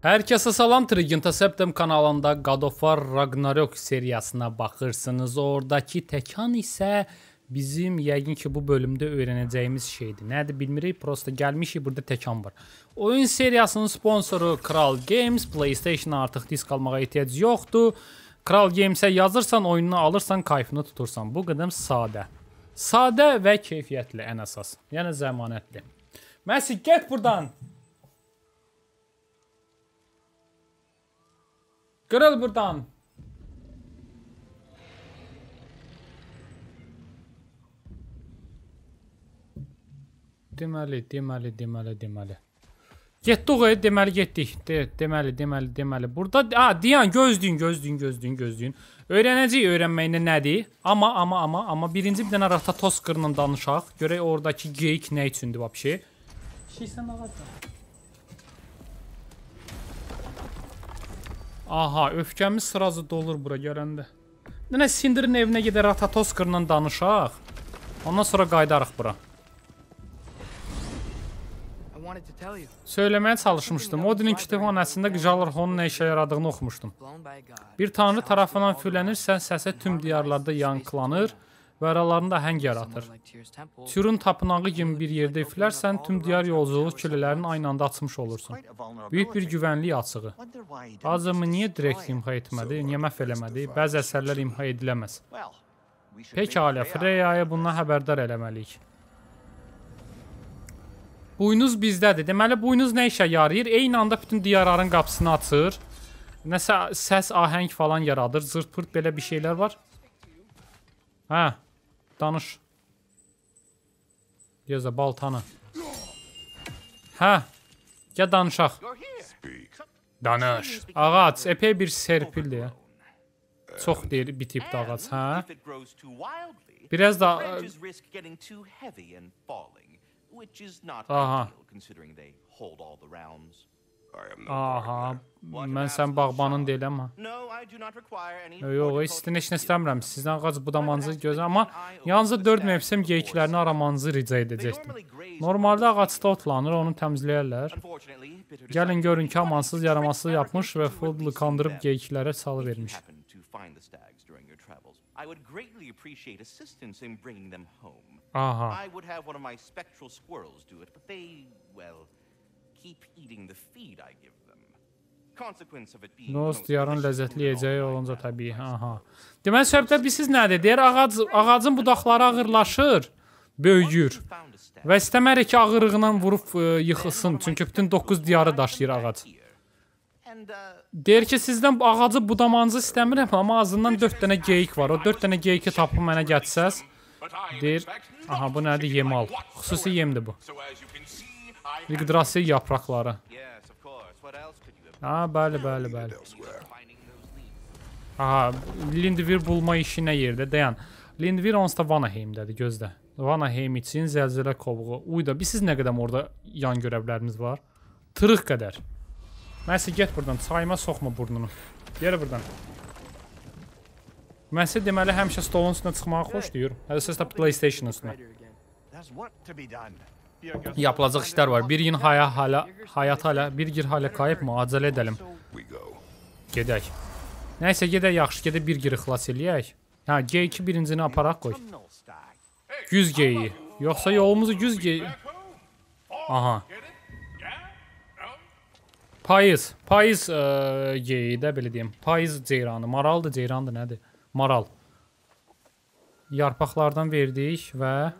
Hər kəsə salam, Trigenta Septem kanalında God of War Ragnarok seriyasına baxırsınız. Oradakı təkan isə bizim yəqin ki bu bölümdə öyrənəcəyimiz şeydir. Nədir bilmirik, prosta gəlmişik burada təkan var. Oyun seriyasının sponsoru Kral Games, PlayStation artıq disk almağa ehtiyac yoxdur. Kral Games-ə yazırsan, oyununu alırsan, kayfını tutursan. Bu qədər sadə. Sadə və keyfiyyətli ən əsas. Yəni zəmanətli. Məsi get burdan. Qırıl burdan. Deməli, deməli, deməli, deməli. Getdik, deməli getdik. De, deməli, deməli, deməli. Burada ha, dayan, gözləyin, gözləyin, gözləyin, gözləyin. Öyrənəcəyik öyrənməyində nədir? Amma, amma, amma, amma birinci bir dənə Ratatoskırla danışaq. Görək oradakı geyik nə üçündür vəbşi. Şişsən ağac. Aha, öfkəmiz sırazı dolur bura gələndə. Nənə Sindirin evinə gedər Ratatoskırla danışaq. Ondan sonra qayıdarıq bura. Söyləməyə çalışmışdım. Odinin kütüphanəsində Qjallarhonun nə işə yaradığını oxumuşdum. Bir tanrı tərəfindən füylənirsə, səsə tüm diyarlarda yankılanır və aralarında həng temple. Türün tapınağı kimi bir yerdə üflərsən, tüm diyar yolculuq külələrini aynı anda açmış olursun. Büyük bir güvənlik açığı. Azımı niyə direkt imha etmədi, niyə məhv eləmədi? Bəzi əsərlər imha ediləməz. Pekala, Freyaya bundan xəbərdar eləməliyik. Buynuz bizdədir. Deməli, buynuz nə işə yarayır? Eyni anda bütün diyarların qapısını açır. Nəsə səs, ahəng falan yaradır. Zırt-pırt belə bir şeylər var. Hə. Danış. Yoza baltanı. Hə. Gəl danışaq. Danış. Ağac epey bir serpildir. ya. Çox deyir bitib də ağac, hə? Biraz da Aha. Aha. Mən sən bağbanın deyiləm ha. Yox, sizdən heç nə istəmirəm. Sizdən ağac budamanızı gözə, amma yalnızca 4 mövsüm geyiklərini aramanızı rica edəcəkdim. Normalda ağacda otlanır, onu təmizləyərlər. Gəlin görün ki, amansız yaramasız yapmış və Fudlu them. geyiklərə salı vermiş. I would greatly appreciate assistance in bringing them home. Aha. I would have one of my spectral squirrels do it, but they, well, keep eating the feed I give them. Consequence of it being the Nos most diyarın delicious ləzzətli yeyəcəyi olunca təbii. Aha. Deməli söhbətdə bilirsiniz nədir? Deyir ağac ağacın budaqları ağırlaşır, böyüyür. Və istəmərik ki, ağırlığından vurub e, yıxılsın, çünki bütün 9 diyarı daşıyır ağac. uh, Deyir ki, sizdən ağacı budamanızı istəmirəm, amma azından 4 dənə geyik var. O 4 dənə geyiki tapıb mənə gətsəz, deyir, aha bu nədir? Yem al. Xüsusi yemdir bu. Yıqdrasi yapraqları. What Ha, bəli, bəli, bəli. Aha, Lindvir bulma işi nə yerdə? Dayan. Lindvir onsuz da Vanaheimdədir, gözlə. Vanaheim üçün zəlzələ kovuğu. Uy da, biz siz nə qədər orada yan görevlərimiz var? Tırıq qədər. Məsi get burdan, çayıma soxma burnunu. Yerə burdan. Məsi deməli həmişə stolun üstünə çıxmağı xoşlayır. Hələ də PlayStation üstünə. Yapılacaq işlər var. Bir gün haya hala həyat hala bir gir hala kayıp mı? Acələ edelim. Gedək. Nəysə gedək yaxşı, gedək bir giri xilas eləyək. Hə, G2 birincini aparaq qoy. 100 G-yi. Yoxsa yolumuzu 100 G. Aha. Payız, payız ə, G-yi də belə deyim. Payız ceyranı, maraldır, ceyrandır nədir? Maral. Yarpaqlardan verdik və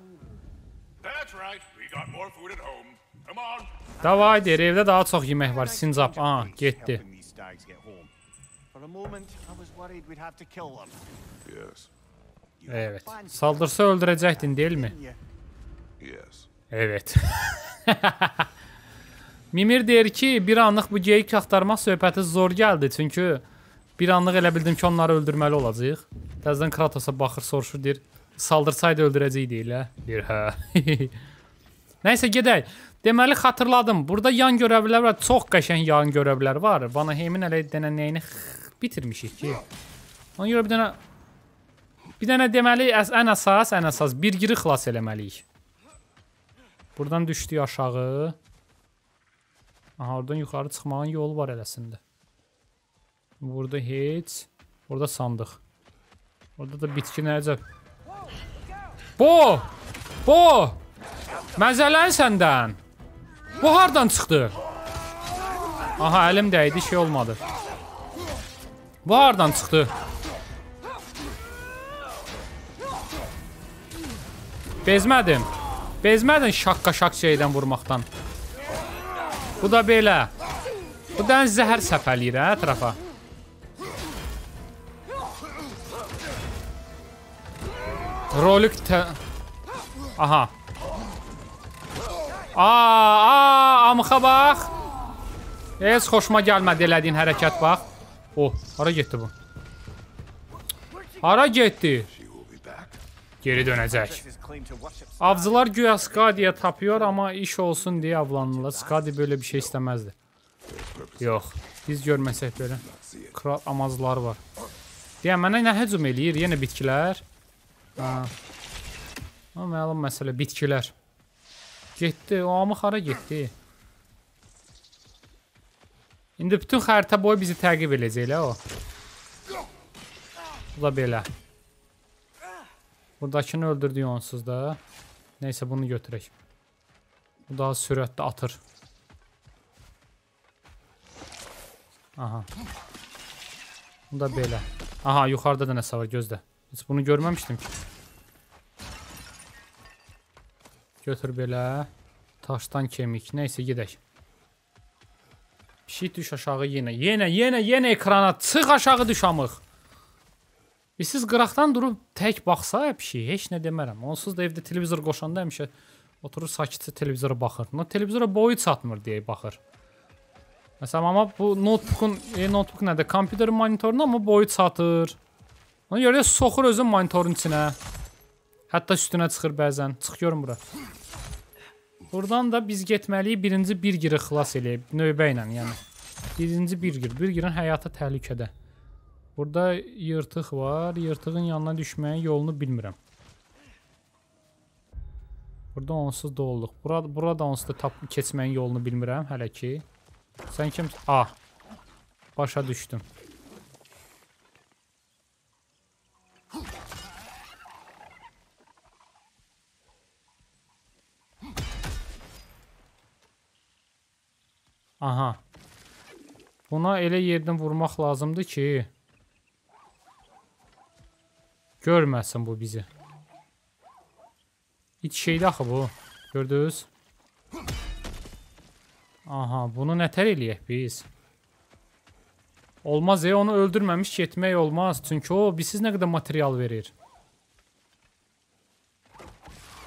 Davay deyir, evdə daha çox yemək var. Sincap, aha, getdi. For a moment, I was worried we'd have to kill them. Yes. Evet. Saldırsa öldürəcəkdin, deyilmi? Yes. Evet. Mimir deyir ki, bir anlıq bu geyik axtarmaq söhbəti zor gəldi, çünki bir anlıq elə bildim ki, onları öldürməli olacağıq. Təzədən Kratosa baxır, soruşur, deyir, saldırsaydı öldürəcəydik elə. Deyir, hə. Nəysə gedək. Deməli xatırladım. Burada yan görevlər var, çox qəşəng yan görevlər var. Vanaheimin elə dənə nəyini bitirmişik ki. Ona görə bir dənə bir dənə deməli ən əsas, ən əsas bir giri xilas eləməliyik. Buradan düşdük aşağı. Aha, oradan yuxarı çıxmağın yolu var eləsində. Burada heç. Burada sandıq. Orada da bitki nəcəb. Bu! Bu! Məzələn səndən. Bu hardan çıxdı? Aha, əlim dəydi, şey olmadı. Bu hardan çıxdı? Bezmədim. Bezmədin şaqqa-şaq şeydən vurmaqdan. Bu da belə. Bu da zəhər səpələyir hə ətrafa. Rolik tə... Aha. Aa, amıxa bax. Heç xoşuma gəlmədi elədiyin hərəkət bax. O, hara getdi bu? Hara getdi? Geri dönəcək. Avcılar güya Skadiya tapıyor amma iş olsun deyə avlanırlar. Skadi böyle bir şey istəməzdi. Yox, biz görməsək belə. Kral amazlar var. Deyə mənə nə hücum eləyir? Yenə bitkilər. Ha. Amma məlum məsələ bitkilər. Getdi, o amı hara getdi? İndi bütün xəritə boyu bizi təqib eləyəcək elə o. Bu da belə. Buradakını öldürdük onsuz da. Neysə bunu götürək. Bu daha sürətli atır. Aha. Bu da belə. Aha, yuxarıda da nəsə var, gözlə. Heç bunu görməmişdim ki. Götür belə. Taşdan kemik. Neysə gedək. Pişik düş aşağı yenə. Yenə, yenə, yenə ekrana. Çıx aşağı düş amıq. E siz qıraqdan durub tək baxsa pişik, heç nə demərəm. Onsuz da evdə televizor qoşanda həmişə oturur sakitcə televizora baxır. No televizora boyu çatmır deyə baxır. Məsələn, amma bu notebookun, e, notebook nədir? Kompüterin monitoruna amma boyu çatır. Ona görə soxur özün monitorun içinə. Hətta üstünə çıxır bəzən. Çıx görün bura. Buradan da biz getməliyik birinci bir giri xilas eləyib növbə ilə, yəni. Birinci bir gir. Bir girin həyatı təhlükədə. Burada yırtıq var. Yırtığın yanına düşməyin yolunu bilmirəm. Burada onsuz da olduq. Burada, burada onsuz da tap keçməyin yolunu bilmirəm hələ ki. Sən kim? Ah. Başa düşdüm. Aha. Buna elə yerdən vurmaq lazımdır ki, görməsin bu bizi. İç şeydi axı bu. Gördünüz? Aha, bunu nətər eləyək biz? Olmaz, e, onu öldürməmiş getmək olmaz. Çünki o bizsiz nə qədər material verir.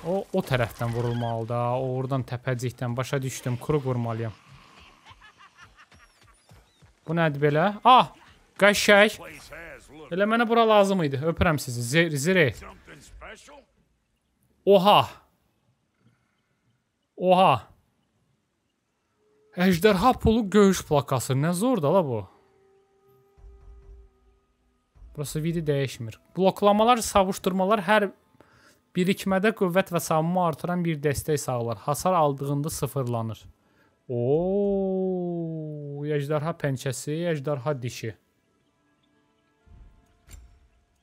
O, o tərəfdən vurulmalı da. O, oradan təpəcikdən başa düşdüm. Kuru vurmalıyam. Bu nədir belə? Ah! Look Elə mənə bura lazım idi. Öpürəm sizi. Zir special. Oha. Oha. Əjderha pulu göyüş plakası. Nə zordur la bu. Burası video dəyişmir. Bloklamalar, savuşturmalar hər birikmədə qüvvət və savunma artıran bir dəstək sağlar. Hasar aldığında sıfırlanır. Oo, əjdarha pençəsi, əjdarha dişi.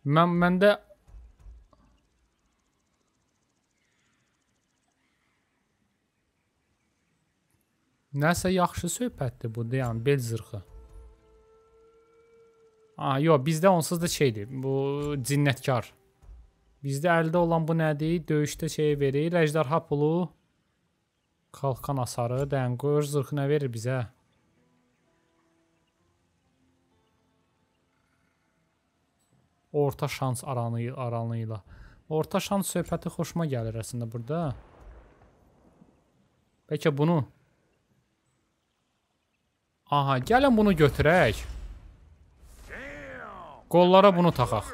Mən məndə Nəsə yaxşı söhbətdir bu, deyən bel zırxı. Ah, yox, bizdə onsuz da şeydir. Bu cinnətkar. Bizdə əldə olan bu nədir? Döyüşdə şey verir, əjdarha pulu, kalkan hasarı, dənqör zırxı nə verir bizə? Orta şans aranı aranıyla. Orta şans söhbəti xoşuma gəlir əslində burada. Bəlkə bunu Aha, gəlin bunu götürək. Qollara bunu taxaq.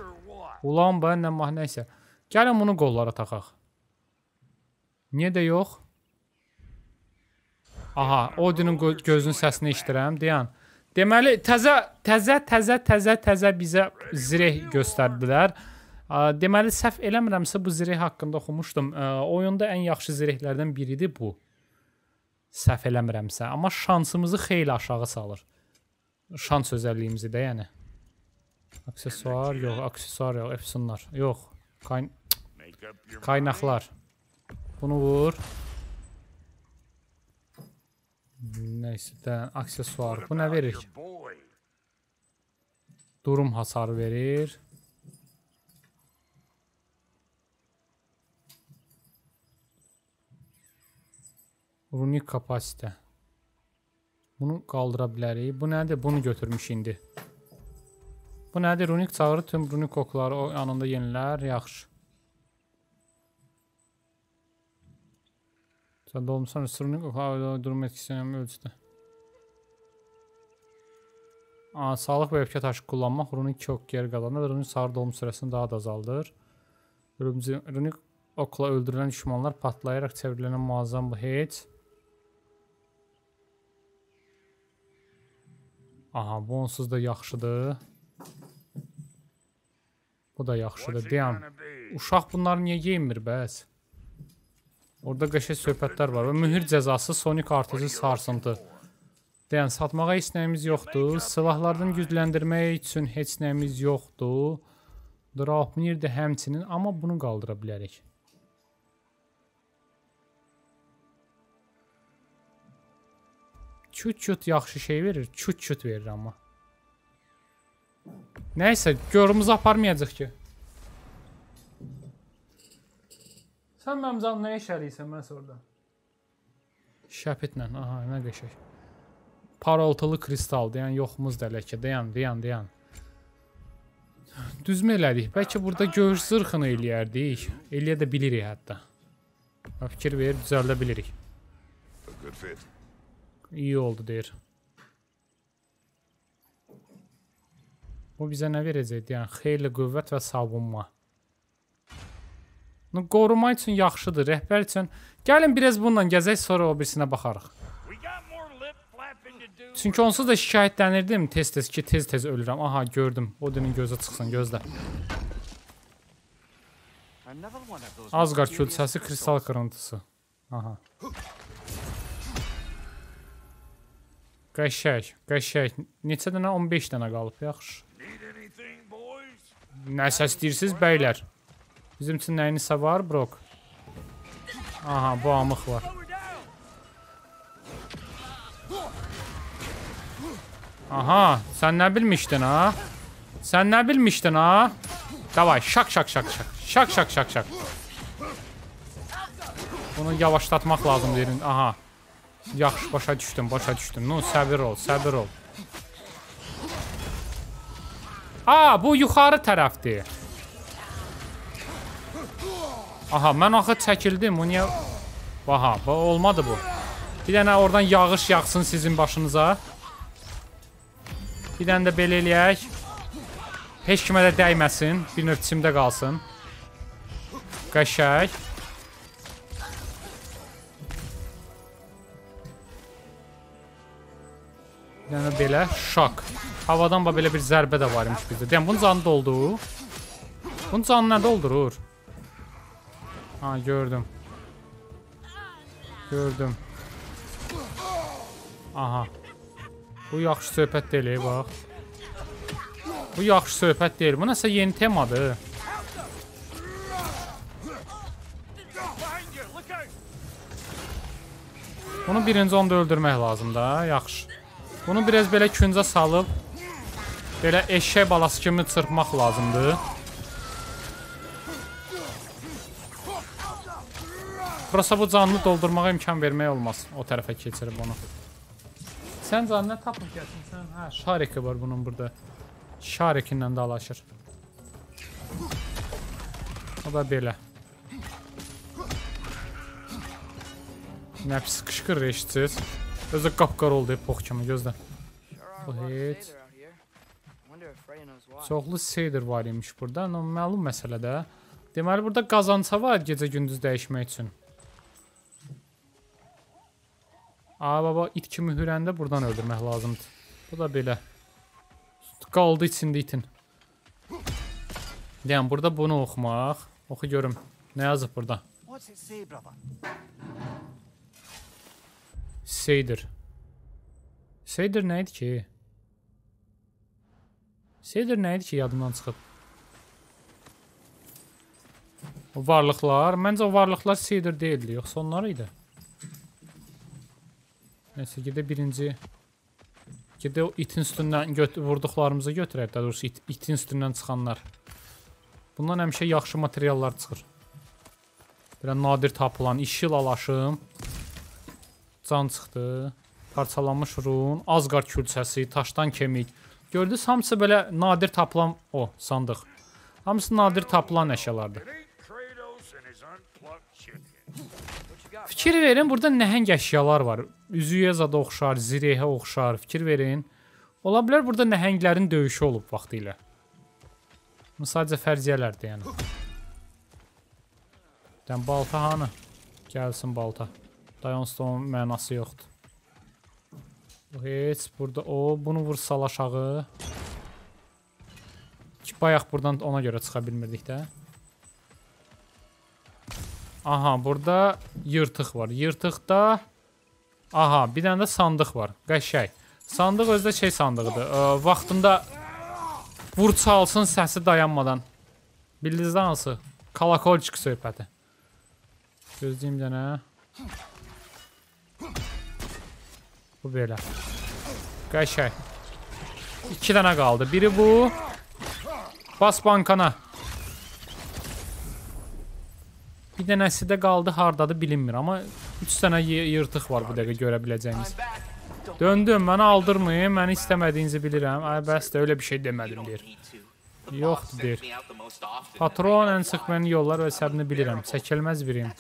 Ulan ben nə mah nəysə. Gəlin bunu qollara taxaq. Niyə də yox? Aha, Odinin gö gözünün səsini eşidirəm. Dayan. Deməli, təzə təzə təzə təzə təzə bizə zireh göstərdilər. Deməli, səhv eləmirəmsə bu zireh haqqında oxumuşdum. Ə, Oyunda ən yaxşı zirehlərdən biridir bu. Səhv eləmirəmsə, amma şansımızı xeyli aşağı salır. Şans özəlliyimizi də, yəni. Aksesuar yox, aksesuar yox, efsunlar. Yox. Your Qaynaqlar. Bunu vur. Neyse də aksesuar. Bu nə verir? boy. Durum hasarı verir. Runik kapasite. Bunu qaldıra bilərik. Bu nədir? Bunu götürmüş indi. Bu nədir? Runik çağırır tüm runik okları o yanında yenilər. Yaxşı. Sən dolmusan runik okları durum etkisi önəmli ölçüdə. Aa, sağlıq və öfkə taşı kullanmaq runik çox geri qazanır. Runik sarı dolum sürəsini daha da azaldır. Runik, okla öldürülən düşmanlar patlayaraq çevrilənə muazzam bu heç. Aha, bu onsuz da yaxşıdır. Bu da yaxşıdır. Deyəm. Uşaq bunları niyə yeymir bəs? Orada qəşəng söhbətlər var və mühür cəzası Sonic artıcı sarsıntı. Deyən satmağa heç nəyimiz yoxdur. Silahlardan gücləndirmək üçün heç nəyimiz yoxdur. Draupnir də həmçinin, amma bunu qaldıra bilərik. Çut-çut yaxşı şey verir, çut-çut verir amma. Nəysə, görümüzü aparmayacaq ki. Sən mənim iş eləyirsən məs orada? Şəpitlə, aha, nə qəşəng. Parıltılı kristal, deyən yoxumuz da ləkə, deyən, deyən, deyən. Düzmə elədik. Bəlkə burada göğüs zırxını eləyərdik. Eləyə də bilirik hətta. Ha, Fikir ver, düzəldə bilirik. İyi oldu deyir. Bu bizə nə verəcək? Yəni xeyli qüvvət və savunma. Ну, qorumaq üçün yaxşıdır, rəhbər üçün. Gəlin biraz bununla gəzək, sonra o birisinə baxarıq. Çünki onsuz da şikayətlənirdim tez-tez ki, tez-tez ölürəm. Aha, gördüm. Odinin gözü çıxsın, gözlə. Mysterious külçəsi, kristal qırıntısı. Aha. Qəşəng, qəşəng. Neçə dənə? 15 dənə qalıb, yaxşı. Need anything, boys? Nə səs deyirsiniz bəylər? Bizim üçün nəyinisə var, Brok? Aha, bu amıq var. Aha, sən nə bilmişdin ha? Sən nə bilmişdin ha? Davay, şak şak şak şak. Şak şak şak şak. Bunu yavaşlatmaq lazım deyin. Aha. Yaxşı, başa düşdüm, başa düşdüm. No, səbir ol, səbir ol. Aa, bu yuxarı tərəfdir. Aha, mən axı çəkildim. Bu niyə? Aha, bu olmadı bu. Bir dənə oradan yağış yağsın sizin başınıza. Bir dənə də belə eləyək. Heç kimə də dəyməsin. Bir növ içimdə qalsın. Qəşəng. Bir dənə belə şok. Havadan da belə bir zərbə də var imiş bizdə. Deyəm, bunun canı doldu. Bunun canı nə doldurur? Ha, gördüm. Gördüm. Aha. Bu yaxşı söhbət deyil, bax. Bu yaxşı söhbət deyil. Bu nəsə yeni temadır. Bunu birinci onda öldürmək lazımdır, ha, yaxşı. Bunu biraz belə küncə salıb belə eşək balası kimi çırpmaq lazımdır. Prosta bu canını doldurmağa imkan vermək olmaz. O tərəfə keçirib onu. Sən canı nə tapıb gətirsən? Hə, şariki var bunun burada. Şarikindən dalaşır. O da belə. Nə pis qışqır eşitsiniz. Özü qapqara oldu pox kimi gözlə. Knows why. Çoxlu seydir var imiş burada. No, məlum məsələdə. Deməli burada qazança var gecə gündüz dəyişmək üçün. Aa baba it kimi hürəndə buradan öldürmək lazımdır. Bu da belə. Qaldı içində itin. Deyəm burada bunu oxumaq. Oxu görüm. Nə yazıb burada? Seydir. Seydir nə idi ki? Seydir nə idi ki, yadımdan çıxıb. O varlıqlar, məncə o varlıqlar Seydir deyildi, yoxsa onlar idi. Nəsə, gedə birinci Gedə o itin üstündən göt vurduqlarımızı götürək, daha doğrusu it, itin üstündən çıxanlar. Bundan həmişə yaxşı materiallar çıxır. Belə nadir tapılan işil alaşım. Can çıxdı. Parçalanmış run, Azqar külçəsi, daşdan kemik. Gördünüz, hamısı belə nadir tapılan o sandıq. Hamısı nadir tapılan əşyalardır. Fikir verin, burada nəhəng əşyalar var. Üzüyə zada oxşar, zirehə oxşar. Fikir verin. Ola bilər burada nəhənglərin döyüşü olub vaxtı ilə. Bu sadəcə fərziyyələrdir yəni. Dən balta hanı? Gəlsin balta. Dayanstone mənası yoxdur. Heç burada o bunu vursal aşağı. Ki bayaq buradan ona görə çıxa bilmirdik də. Aha, burada yırtıq var. Yırtıqda Aha, bir dənə də sandıq var. Qəşəng. Sandıq özdə şey sandığıdır. Ə, vaxtında vur çalsın səsi dayanmadan. Bildiniz də hansı? Kolakolçik söhbəti. Gözləyim dənə. Bu belə. Qəşəng. 2 dənə qaldı. Biri bu. Bas bankana. Bir dənəsi də qaldı hardadır bilinmir, amma 3 dənə yırtıq var bu dəqiqə görə. Don't Döndüm, məni aldırmayın, məni istəmədiyinizi bilirəm. Ay bəs də elə bir şey demədim deyir. need to. The Yox, boss sends deyir. Patron ən sıx məni yollar və səbrini bilirəm. Çəkilməz biriyim.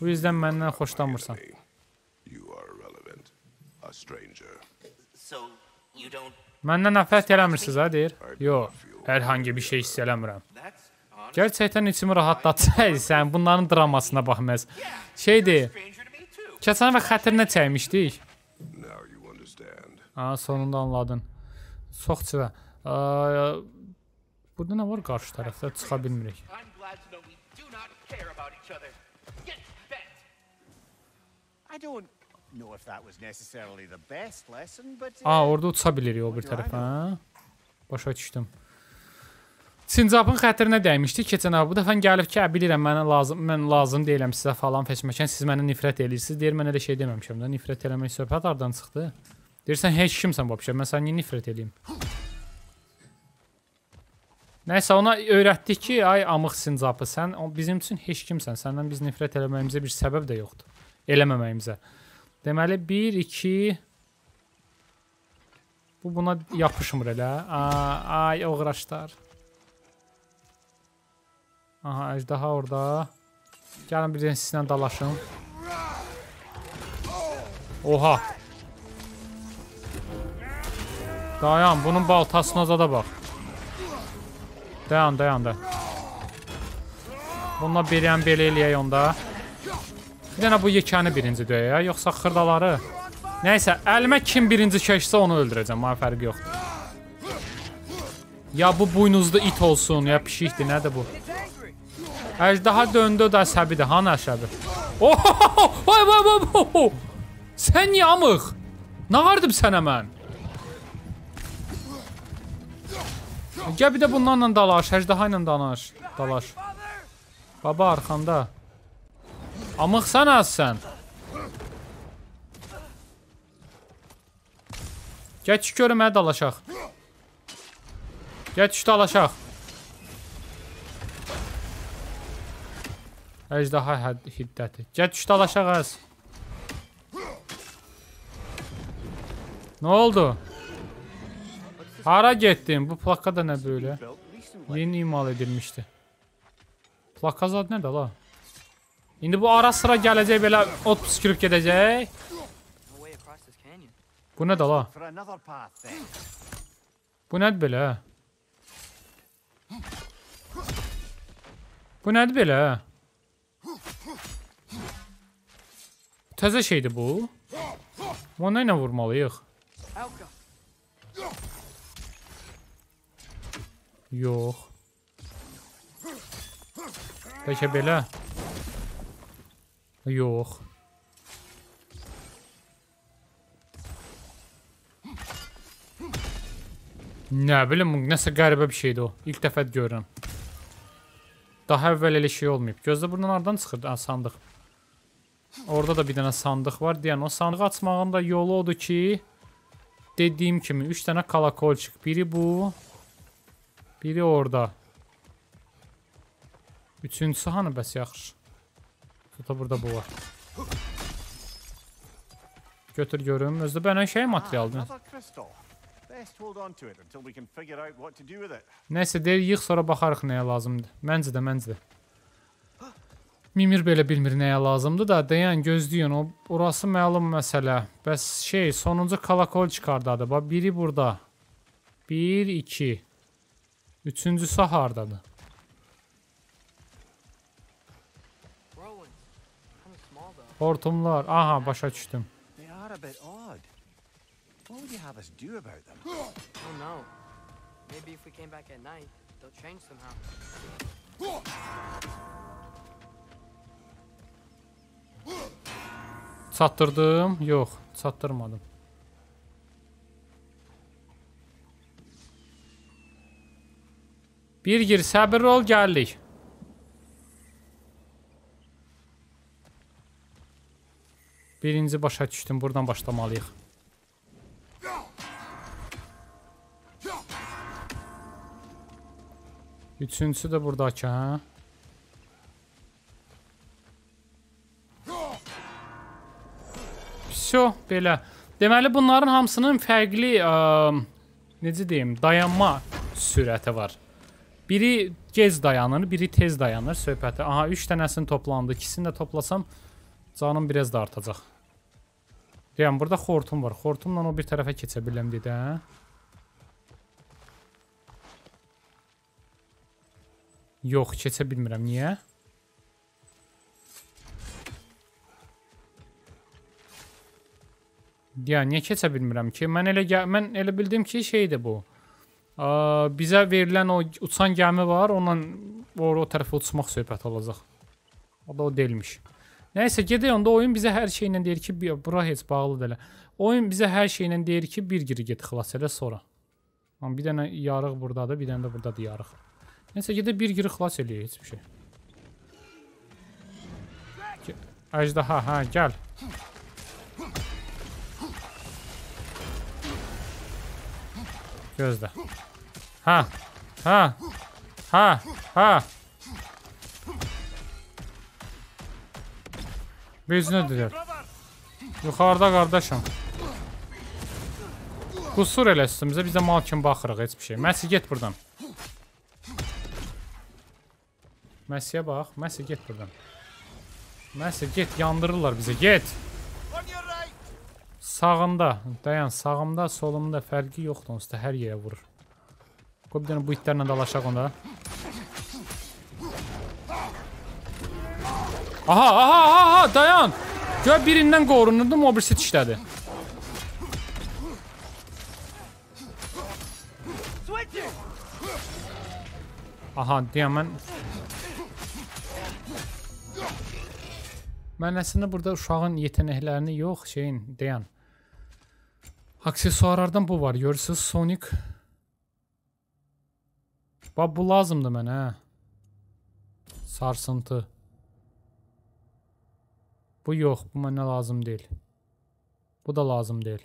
Bu yüzdən məndən xoşlanmırsan. Məndən nifrət eləmirsiniz ha deyir. Yox, hər hangi bir şey hiss eləmirəm. Gerçəkdən içimi rahatlatsaydı, bunların dramasına bax məz. Şeydir, keçən və xətrinə çəkmişdik. Ha, sonunda anladın. Çox çıra. Aa, Burada nə var qarşı tərəfdə? Çıxa bilmirik. But uh, Aa, orada uça bilirik o bir tərəfə. hə? Başa düşdüm. Sincapın xətrinə dəymişdi keçən ay. Bu dəfə gəlib ki, "Ə, bilirəm mənə lazım, mən lazım deyiləm sizə falan feşməkan. Siz mənə nifrət eləyirsiniz." Deyir, mən elə şey deməmişəm də. Nifrət eləmək söhbət hardan çıxdı? Deyirsən, heç kimsən şey. Mən sənə niyə nifrət eləyim? Nəysə ona öyrətdik ki, ay amıq sincapı, sən bizim üçün heç kimsən. Səndən biz nifrət eləməyimizə bir səbəb də yoxdur. Eləməməyimizə. Deməli 1 2 Bu buna yapışmır elə. Ay oğraşlar. Aha, əjdaha orada. Gəlin bir dənə sizlə dalaşım. Oha. Dayan, bunun baltasına zada bax. Dayan, dayan da. Bununla biriyən belə eləyək onda. Bir dənə bu yekəni birinci döyə, yoxsa xırdaları. Nəysə, əlimə kim birinci keçsə onu öldürəcəm, mənə fərqi yoxdur. Ya bu buynuzlu it olsun, ya pişikdir, nədir bu? Əjdaha döndü o da əsəbidir, hanı əsəbi? Oho! Vay vay vay vay! Sən yamıq! Nə vardım sənə mən? Gəl bir də bunlarla dalaş, əjdaha ilə dalaş. Dalaş. Baba arxanda. Amıqsan az sən. Gəl çıx görüm hə dalaşaq. Gəl çıx dalaşaq. Əjdaha həd- hiddəti. Gəl çıx dalaşaq az. Nə oldu? Hara getdin? Bu plaka da nə recently. Yeni imal edilmişdi. Plaka zad nədir la? İndi bu ara sıra gələcək belə ot püskürüb gedəcək. Bu nədir la? Bu nədir belə? Bu nədir belə? Təzə şeydir bu. Ona ilə vurmalıyıq. Yox. Bəlkə belə. Yox. Nə bilim, nəsə qəribə bir şeydir o. İlk dəfə görürəm. Daha əvvəl elə şey olmayıb. Gözdə burdan hardan çıxırdı? Ha, sandıq. Orada da bir dənə sandıq var. Deyən o sandığı açmağın da yolu odur ki, dediyim kimi 3 dənə kolakolçik. Biri bu, biri orada. Üçüncüsü hanı bəs yaxşı? Tuta burada bu var. Götür görüm. Özdə bənə şey materialdır. Another crystal. Best hold on to it until we can figure out what to do with it. Nəsə deyir, yığ sonra baxarıq nəyə lazımdır. Məncə də, məncə də. Mimir belə bilmir nəyə lazımdır da, dayan, gözləyin. O orası məlum məsələ. Bəs şey, sonuncu kolokol çıxardadı. Bax, biri burada. 1 2. Üçüncüsü hardadır? Hortumlar. Aha, başa düşdüm. They are a bit odd. What would you have us do about them? Oh no. Maybe if we came back at night, they'll change somehow. Çatdırdım? Yox, çatdırmadım. Bir gir, səbirli ol, gəldik. Birinci başa düşdüm, buradan başlamalıyıq. Üçüncüsü də buradakı, hə? Vsyo, belə. Deməli, bunların hamısının fərqli, ə, necə deyim, dayanma sürəti var. Biri gec dayanır, biri tez dayanır söhbəti. Aha, 3 dənəsini toplandı. İkisini də toplasam canım biraz da artacaq. Deyəm, burada xortum var. Xortumla o bir tərəfə keçə biləm deyə. Yox, keçə bilmirəm. Niyə? Ya niyə keçə bilmirəm ki? Mən elə mən elə bildim ki, şeydir bu. Ə, bizə verilən o uçan gəmi var, onunla o, o tərəfə uçmaq söhbəti olacaq. O da o deyilmiş. Nəysə gedək onda oyun bizə hər şeylə deyir ki, bura heç bağlı deyil. Oyun bizə hər şeylə deyir ki, bir giri get xilas elə sonra. Amma bir dənə yarıq burdadır, bir dənə də burdadır yarıq. Nəysə gedək bir giri xilas eləyək heç bir şey. Əjdaha, hə, gəl. Gözlə. Hə. Hə. Hə. Hə. Bezini deyir. Yuxarıda qardaşım. Qusur elə üstümüzə, biz də mal kimi baxırıq heç bir şey. Məsi get burdan. Məsiyə bax, Məsi get burdan. Məsi get, yandırırlar bizə, get. Sağında, dayan, sağımda, solumda fərqi yoxdur onsuz da hər yerə vurur. Qoy bir dənə bu itlərlə dalaşaq onda. Aha, aha, aha, aha, dayan. Gör birindən qorunurdum, o birisi işlədi. Aha, deyəm mən Mən əslində burada uşağın yetenəklərini yox, şeyin, deyən. Aksesuarlardan bu var. Görürsüz Sonic. Bax bu lazımdır mənə, hə. Sarsıntı. Bu yox, bu mənə lazım deyil. Bu da lazım deyil.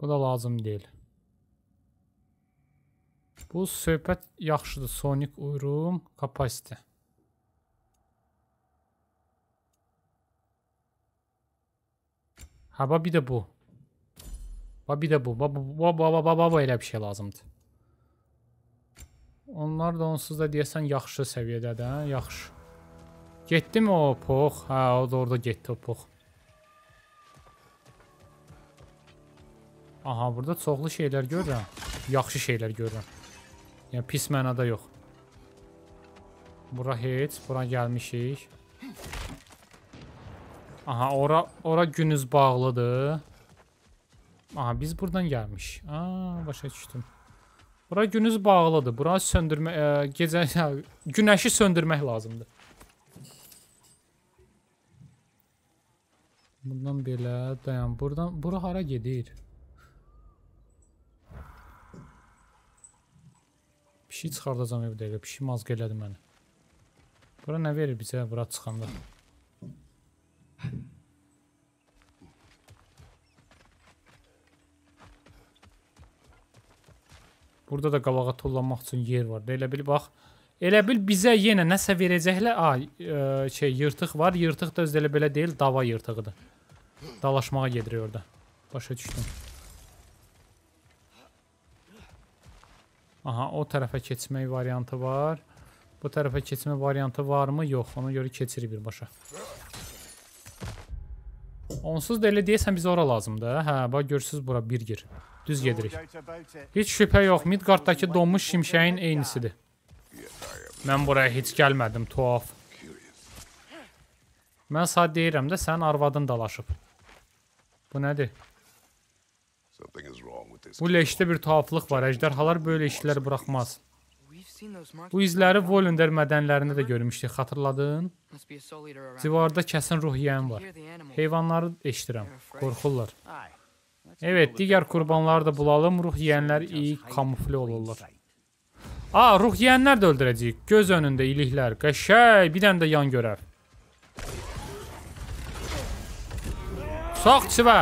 Bu da lazım deyil. Bu söhbət yaxşıdır. Sonic uyrum, capacity. Ha, bax bir də bu. Bax bir də bu, bax, bax, bax, bax, bax, elə bir şey lazımdır. Onlar da onsuz da deyəsən yaxşı səviyyədədir, hə? Yaxşı. Getdimi o pox? Hə, o da orada getdi o pox. Aha, burada çoxlu şeylər görürəm. Yaxşı şeylər görürəm. Yəni pis mənada yox. Bura heç, bura gəlmişik. Aha, ora ora günüz bağlıdır. Aha, biz buradan gəlmiş. Aa, başa düşdüm. Bura günüz bağlıdır. Bura söndürmə ə, gecə günəşi söndürmək lazımdır. Bundan belə dayan. Burdan bura hara gedir? Pişik çıxardacağam bir dəqiqə. Pişik mazq elədi məni. Bura nə verir bizə bura çıxanda? Burada da qabağa tullanmaq üçün yer var. Elə bil bax. Elə bil bizə yenə nəsə verəcəklər. A, e, şey yırtıq var. Yırtıq da özü elə belə deyil, dava yırtığıdır. Dalaşmağa gedirik orada. Başa düşdüm. Aha, o tərəfə keçmək variantı var. Bu tərəfə keçmə variantı varmı? Yox, ona görə keçirik birbaşa. Onsuz da elə deyəsən bizə ora lazımdır. Hə, bax görürsüz bura bir gir. Düz gedirik. Heç şübhə yox, Midgarddakı donmuş şimşəyin eynisidir. Mən buraya heç gəlmədim, tuhaf. Mən sadəcə deyirəm də sənin arvadın dalaşıb. Bu nədir? Bu leşdə bir tuhaflıq var. Əjdarhalar belə işlər buraxmaz. Bu izləri Volender mədənlərində də görmüşdük, xatırladın? Civarda kəsin ruh yeyən var. Heyvanları eşidirəm, qorxurlar. Evet, digər qurbanları da bulalım. Ruh yeyənlər iyi kamufle olurlar. A, ruh yeyənlər də öldürəcəyik. Göz önündə iliklər. Qəşəy, bir dənə də yan görər. Sağ çivə.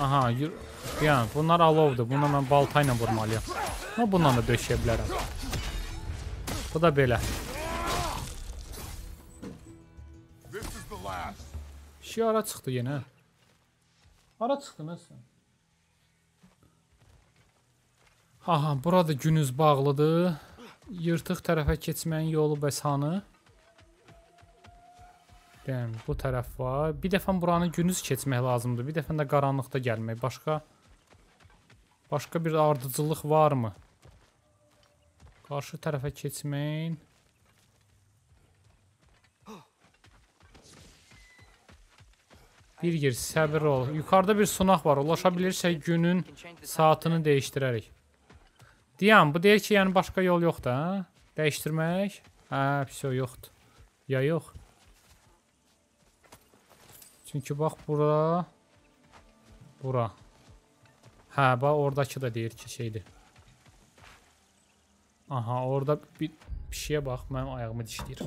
Aha, yəni bunlar alovdur. Buna mən balta ilə vurmalıyam. Amma bununla da döşəyə bilərəm. Bu da belə. Şey ara çıxdı yenə. Ara çıxdı nəsə? Aha, burada günüz bağlıdır. Yırtıq tərəfə keçməyin yolu bəs hanı? Deyəm, bu tərəf var. Bir dəfə buranı günüz keçmək lazımdır. Bir dəfə də qaranlıqda gəlmək. Başqa başqa bir ardıcıllıq varmı? Qarşı tərəfə keçməyin. Bir gir, səbir ol. Yuxarıda bir sunaq var. Ulaşa bilirsək günün saatını dəyişdirərik. Deyəm, bu deyir ki, yəni başqa yol yoxdur, hə? Dəyişdirmək? Hə, o yoxdur. Ya yox. Çünki bax bura bura. Hə, bax oradakı da deyir ki, şeydir. Aha, orada bir pişiyə bax, mənim ayağımı dişləyir.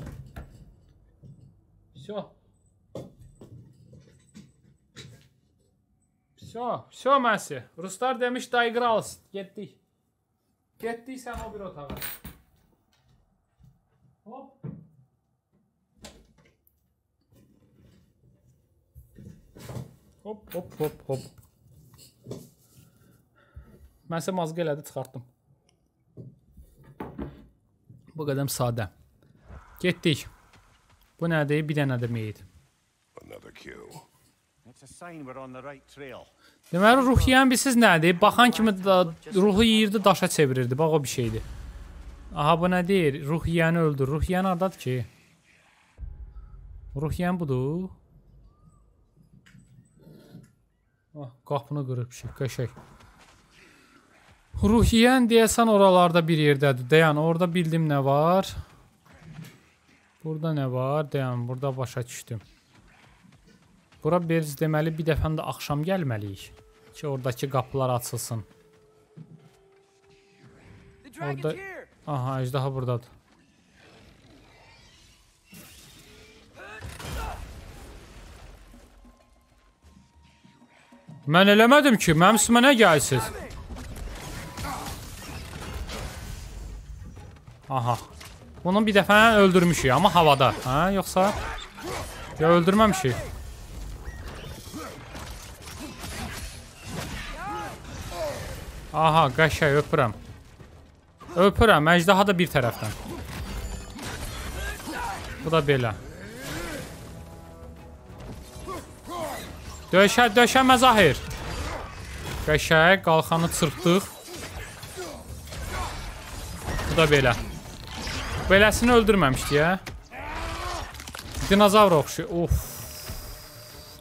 Всё. Все, все Məsi. Ruslar demiş doigрался. Getdik. Getdik sən o bir otağa. Hop. Hop hop hop hop. Mənsə mazqa elədi çıxartdım. Bu qədər sadə. Getdik. Bu nədir? Bir dənə də trail. Deməli ruh yeyən bilsiz nədir? Baxan kimi da, ruhu yeyirdi, daşa çevirirdi. Bax o bir şeydir. Aha bu nə deyir? Ruh yeyəni öldür. Ruh yeyən hardadır ki? Ruh yeyən budur. Ah, qapını qırıb şey, qəşəng. Ruh yeyən deyəsən oralarda bir yerdədir. Dayan, orada bildim nə var. Burada nə var? Dayan, burada başa düşdüm. Bura biz deməli bir dəfə də axşam gəlməliyik ki, oradakı qapılar açılsın. Orada aha əjdaha burdadır. Mən eləmədim ki, mənim üstümə nə gəlsiz? Aha. Bunu bir dəfə öldürmüşük, amma havada, hə? Yoxsa ya öldürməmişik. Aha, qəşəng öpürəm. Öpürəm, əjdaha da bir tərəfdən. Bu da belə. Döşə, döşəmə Zahir. Qəşəng, qalxanı çırpdıq. Bu da belə. Beləsini öldürməmişdi, ya. Dinozavr oxşu. Of.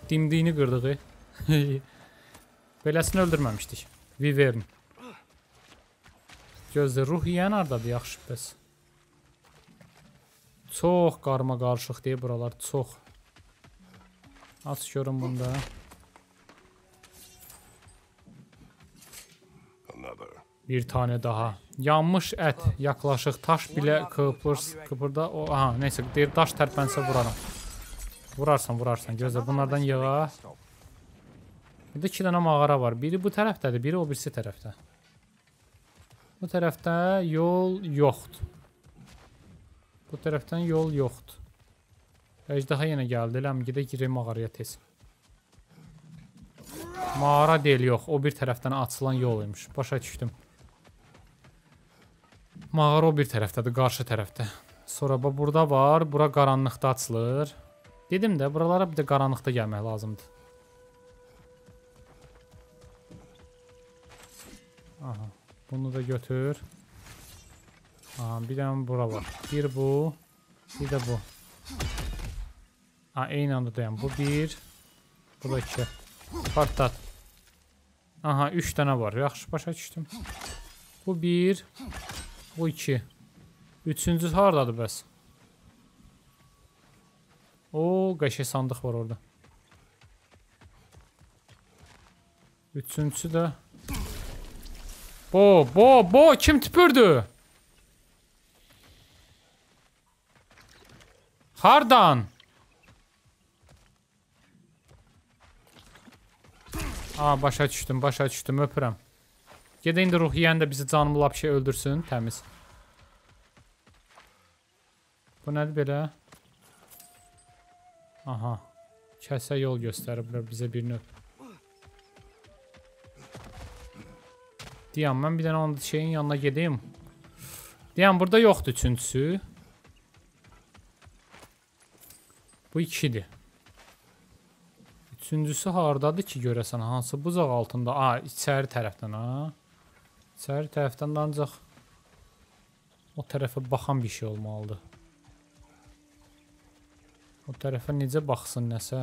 Dimdiyini qırdıq. Beləsini öldürməmişdik. Vivern. Gözdə ruh yeyən hardadır yaxşı bəs. Çox qarma qarışıq deyə buralar çox. Aç görün bunda. Another. Bir tane daha. Yanmış ət. Yaxlaşıq taş bilə kıpır, kıpırda. O, aha, neysə, deyir daş tərpənsə vuraram. Vurarsan, vurarsan. Gözlə, bunlardan yığa. Burada iki dənə mağara var. Biri bu tərəfdədir, biri o birisi tərəfdə. Bu tərəfdə yol yoxdur. Bu tərəfdən yol yoxdur. Əjdaha yenə gəldi. Ləm gedək girək mağaraya tez. Mağara deyil, yox. O bir tərəfdən açılan yol imiş. Başa düşdüm. Mağara o bir tərəfdədir, qarşı tərəfdə. Sonra bax burada var. Bura qaranlıqda açılır. Dedim də, buralara bir də qaranlıqda gəlmək lazımdır. Aha, bunu da götür. Aha, bir dənə bura var. Bir bu, bir də bu. Ha, eyni anda dayan. Bu bir, bu da iki. Partlat. Aha, üç dənə var. Yaxşı başa düşdüm. Bu bir, bu iki. Üçüncü hardadır bəs? O, qəşəng sandıq var orada. Üçüncüsü də Bo, bo, bo, kim tüpürdü? Hardan? Aa, başa düşdüm, başa düşdüm, öpürəm. Gedə indi ruh yeyən də bizi canımı lap şey öldürsün, təmiz. Bu nədir belə? Aha. Kəsə yol göstəriblər bizə bir növ. Deyəm, mən bir dənə onun şeyin yanına gedeyim. Deyəm, burada yoxdur üçüncüsü. Bu ikidir. Üçüncüsü hardadır ki, görəsən? Hansı buzaq altında? Aa, içəri tərəfdən, ha. İçəri tərəfdən də ancaq o tərəfə baxan bir şey olmalıdır. O tərəfə necə baxsın nəsə?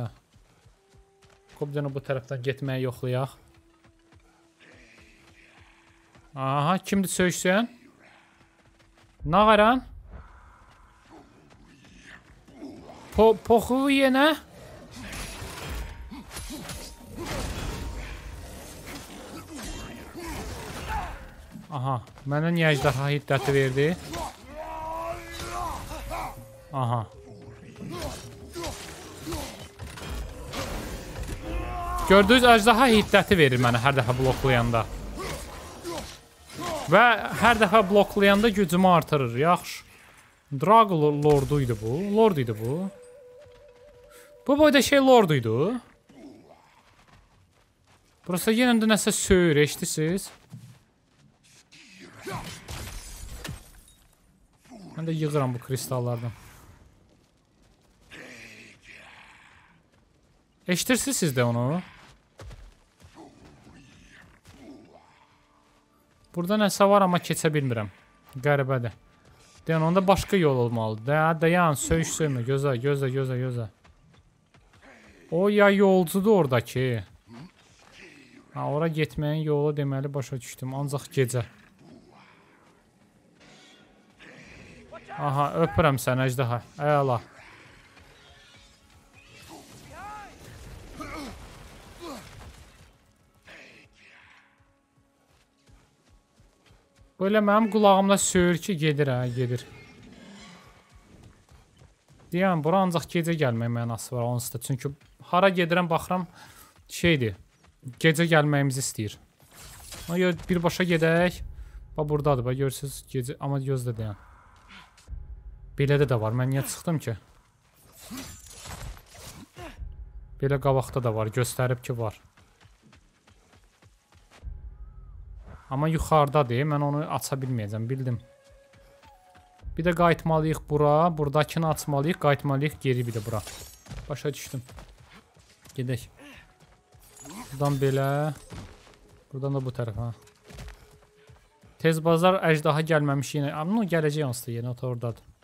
Dənə bu tərəfdən getməyi yoxlayaq. Aha, kimdir söyüşsən? Nağaran? Po poxu yenə? Aha, mənə niyə əjdaha hiddəti verdi? Aha. Gördünüz, əjdaha hiddəti verir mənə hər dəfə bloklayanda. Və hər dəfə bloklayanda gücümü artırır. Yaxşı. Drago lordu idi bu. Lord idi bu. Bu boyda şey lord idi. Burası yenə də nəsə söyür, eşidirsiniz? Mən də yığıram bu kristallardan. Eşidirsiniz siz də onu? Burada nəsə var amma keçə bilmirəm. Qəribədir. Deyən onda başqa yol olmalıdır. Dayan, dayan, söyüş söymə, gözə, gözə, gözə, gözə. O ya yolcudur oradakı. Ha, ora getməyin yolu deməli başa düşdüm. Ancaq gecə. Aha, öpürəm səni əjdaha. Əla. Böyle mənim qulağımda söyür ki, gedir hə, gedir. Deyəm, bura ancaq gecə gəlmək mənası var onsuz da. Çünki hara gedirəm, baxıram, şeydir, gecə gəlməyimizi istəyir. Ona görə birbaşa gedək. Bax, buradadır, bax, görürsünüz, gecə, amma gözlə deyən. Belədə də var, mən niyə çıxdım ki? Belə qabaqda da var, göstərib ki, var. Amma yuxarıdadır. Mən onu aça bilməyəcəm, bildim. Bir də qayıtmalıyıq bura. Buradakını açmalıyıq, qayıtmalıyıq geri bir də bura. Başa düşdüm. Gedək. Buradan belə. Buradan da bu tərəfə. Tez bazar əjdaha gəlməmiş yenə. Amma gələcək onsuz da yenə o ordadır.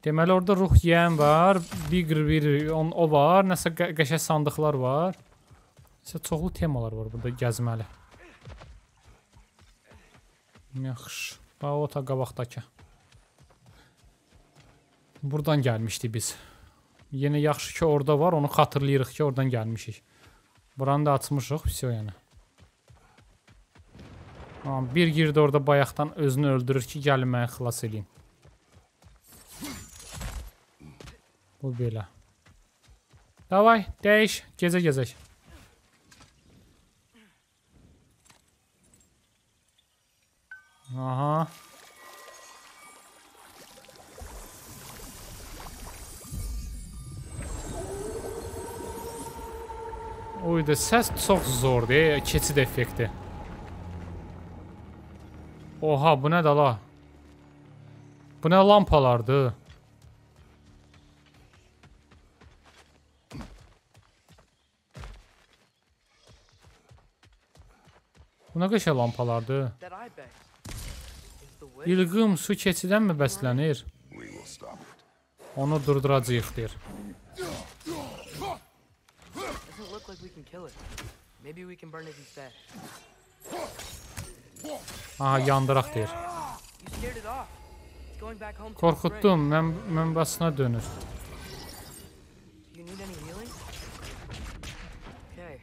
Deməli orada ruh yeyən var, bigger bir on, o var, nəsə qə qəşəng sandıqlar var. Nəsə çoxlu temalar var burada gəzməli. Yaxşı. Bax o ta qabaqdakı. Buradan gəlmişdik biz. Yenə yaxşı ki orada var, onu xatırlayırıq ki, oradan gəlmişik. Buranı da açmışıq, pis yəni. Tamam, bir girdi orada bayaqdan özünü öldürür ki, gəlin məni xilas eləyin. Bu belə. Davay, dəyiş, gecə gezək. Aha. Oy da səs çox zordur, e, keçid effekti. Oha, bu nədir la? Bu nə lampalardır? Bu nə qəşəng lampalardır? İlğım su keçidənmi bəslənir? Onu durduracağıq deyir. Doesn't look like we can kill it. Maybe we can burn it instead. Aha, yandıraq deyir. You scared it off. It's going back home. to its spring. Qorxutdum, mən mənbasına dönür. Do you need any healing? Okay,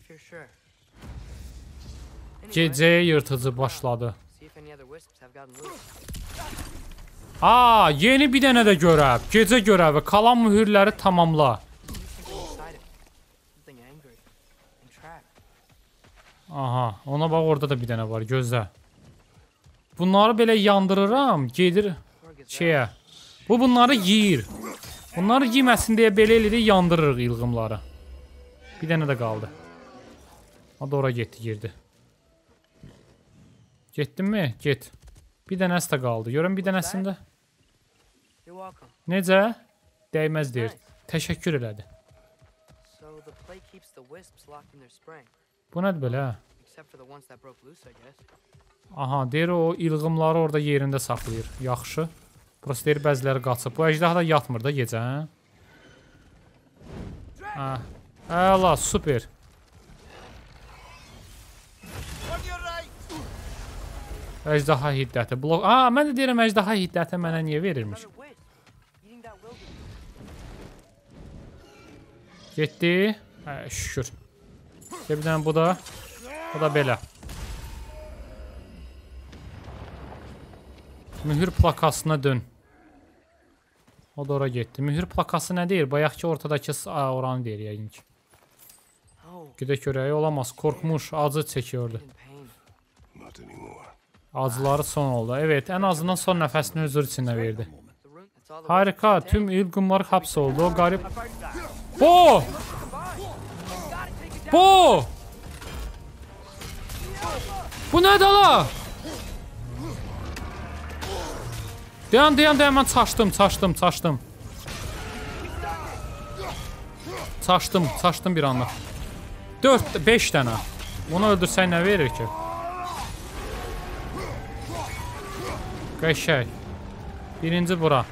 if you're sure. Anyway, Gecəyə yırtıcı başladı. Aa, yeni bir dənə də görəv. Gecə görəvi. Qalan mühürləri tamamla. Aha, ona bax orada da bir dənə var, gözlə. Bunları belə yandırıram, gedir şeyə. Bu bunları yeyir. Bunları yeməsin deyə belə eləyirik, yandırırıq ilğımları. Bir dənə də qaldı. O da ora getdi, girdi. Getdinmi? Get. Bir dənəsi də qaldı. Görün bir dənəsində. Necə? Dəyməz deyir. Təşəkkür elədi. Bu nədir belə? Aha, deyir o ilğımları orada yerində saxlayır. Yaxşı. Prosta deyir bəziləri qaçıb. Bu əjdaha da yatmır da gecə, hə? Hə. Əla, super. Əjdaha hiddəti. Blok. Aa, mən də deyirəm əjdaha hiddəti mənə niyə wilderness. Getdi. Hə, şükür. Bir dənə bu da. Bu da belə. Mühür plakasına dön. O da ora getdi. Mühür plakası nə deyir? Bayaqki ortadakı a, oranı deyir yəqin ki. Gedək görək, olamaz. Korkmuş, acı çəkiyordu. Not anymore. Acıları son oldu. Evet, ən azından son nəfəsini özür içində verdi. Harika, tüm ilqumlar həbs oldu. O qarib. About that. Bu! Nədir la? Dayan, dayan, dayan, mən çaşdım, çaşdım, çaşdım. Çaşdım, çaşdım bir anlıq. 4, 5 dənə. Bunu öldürsən nə verir ki? Qəşəng. Birinci bura.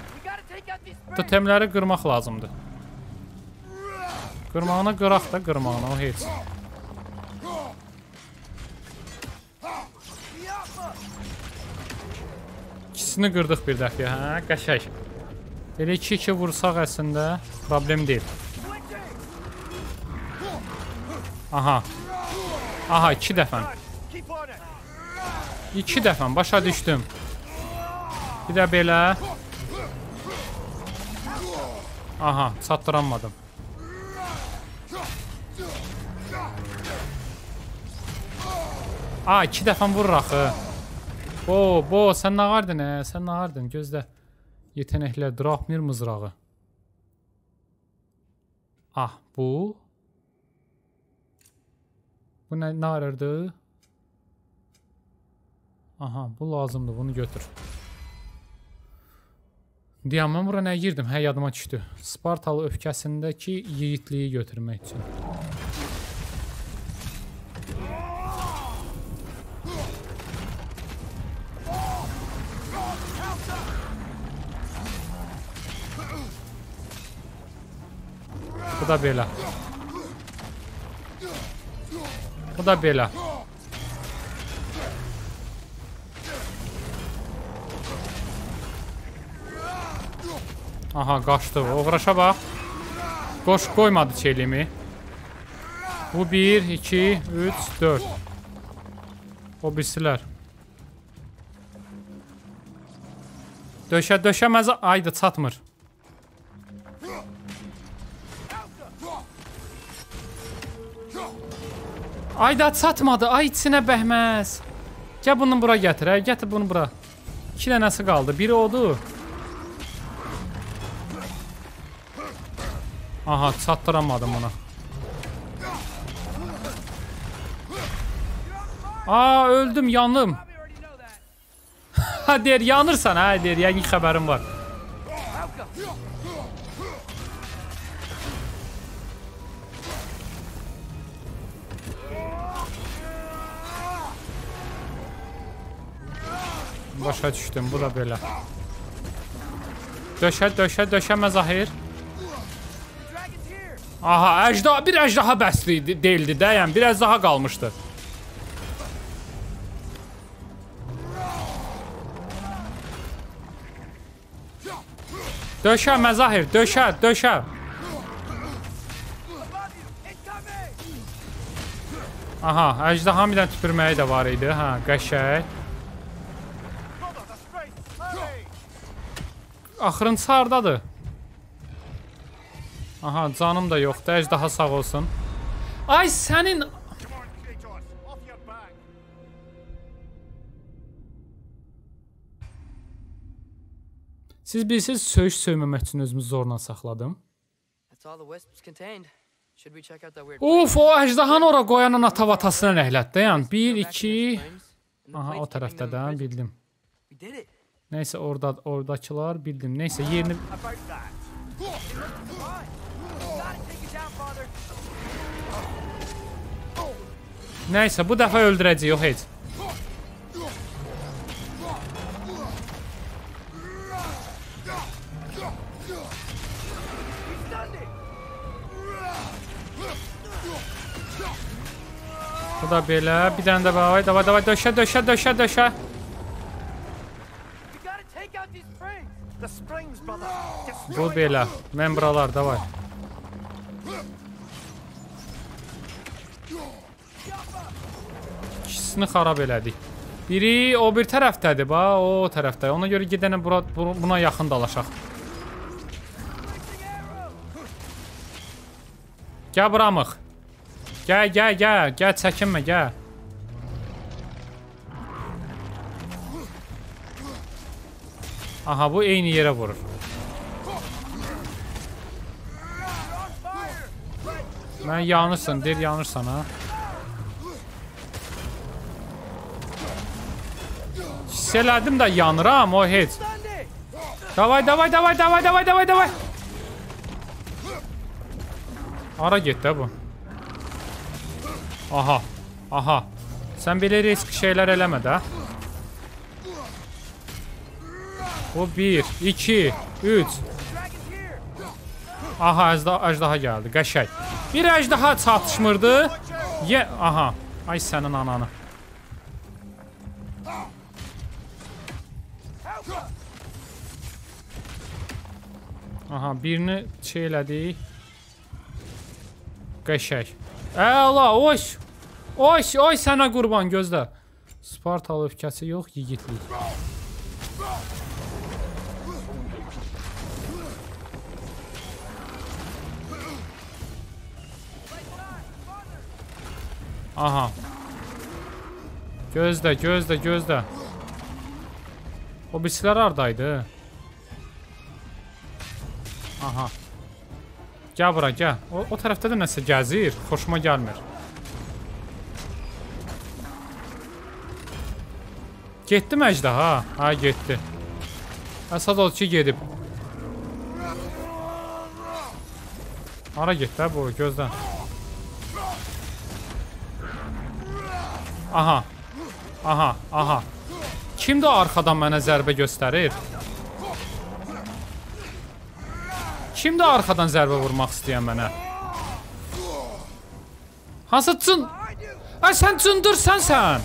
Totemləri qırmaq lazımdır. Qırmağına qıraq da qırmağına o heç. İkisini qırdıq bir dəfə, hə? Qəşəng. Belə 2-2 vursaq əslində problem deyil. Aha. Aha, 2 dəfə. Keep on it! 2 dəfə başa düşdüm. Bir də belə. Aha, çatdıramadım. A, 2 dəfə vurur axı. Bo, bo, sən nağardın, hə? Sən nağardın, gözlə. Yetenəklər Drapmir mızrağı. Ah, bu. Bu nə narırdı? Aha, bu lazımdır, bunu götür. Deyəm, mən bura nə girdim? Hə, yadıma düşdü. Spartalı öfkəsindəki yiğitliyi götürmək üçün. Bu da belə. Bu da belə. Aha, qaçdı. Uğraşa bax. Qoş qoymadı çelimi. Bu 1, 2, 3, 4. O birisilər. Döşə, döşəməz aydı çatmır. Ayda çatmadı. Ay içinə bəhməz. Gəl bunu bura gətir. Hə, gətir bunu bura. 2 dənəsi qaldı. Biri odur. Aha, çatdıramadım ona. Aa, öldüm, yandım. ha deyir, yanırsan ha deyir. Yəqin xəbərim var. Başa düşdüm, bu da belə. Döşə, döşə, döşəmə Zahir. Aha, əcdaha, bir əcdaha bəsli deyildi də, yəni biraz daha qalmışdı. Döşə, Məzahir, döşə, döşə. Aha, əcdaha bir dənə tüpürməyi də var idi, hə, qəşəng. Axırıncı hardadır? Aha, canım da yoxdur. Əcdaha sağ olsun. Ay sənin! Siz bilirsiniz, söyüş söyməmək üçün özümü zorla saxladım. Uf, o əcdahanı ora qoyanın atavatasına nəhlətdə, yəni 1 Go back to the 2 springs, and the Aha, o keeping tərəfdə them də imprisoned. bildim. Nəysə orada oradakılar bildim. Nəysə yerini Nəysə bu dəfə öldürəcəyik o heç. Bu da belə. Bir dənə də davay, davay, davay, döşə, döşə, döşə, döşə. Bu belə. Mən buralar, davay. İkisini xarab elədik. Biri o bir tərəfdədir, ba, o tərəfdə. Ona görə gedənə bura bu- buna yaxın dalaşaq. Gəl buramıq. Gəl, gəl, gəl, gəl çəkinmə, gəl. Aha, bu eyni yerə vurur. Mən yanırsan, deyir yanırsan ha. Elədim də yanıram, o heç. Davay, davay, davay, davay, davay, davay, davay. Ara get də bu. Aha, aha. Sən belə risk şeylər eləmə də. Bu 1, 2, 3. Aha, əjdaha, əjdaha gəldi. Qəşəng. Bir əjdaha çatışmırdı. Ye, aha. Ay sənin ananı. Aha, birini şey elədik. Qəşəng. Əla, oş. Oş, oy sənə qurban gözlə. Spartalı öfkəsi yox, yigitlik. Aha. Gözlə, gözlə, gözlə. O birisilər hardaydı? Aha. Gəl bura, gəl. O, o tərəfdə də nəsə gəzir. Xoşuma gəlmir. Getdi mi əjdaha? Ha, getdi. Əsas odur ki, gedib. Hara getdi hə bu? Gözlə. Aha. Aha, aha. Kimdir o arxadan mənə zərbə göstərir? Kimdir arxadan zərbə vurmaq istəyən mənə? Hansı cın? Ay sən cındırsan sən.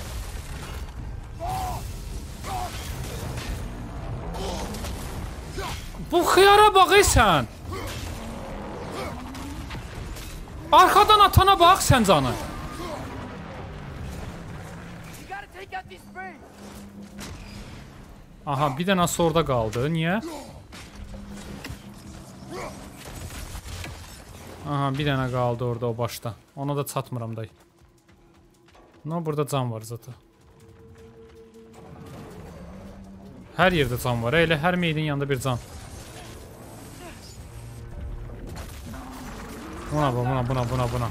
Bu xiyara bax ey sən. Arxadan atana bax sən canı. Aha, bir dənə orada qaldı. Niyə? Aha, bir dənə qaldı orada o başda. Ona da çatmıram day. No, burada can var zaten. Hər yerdə can var. Elə hər meydin yanında bir can. Buna, buna, buna, buna, buna.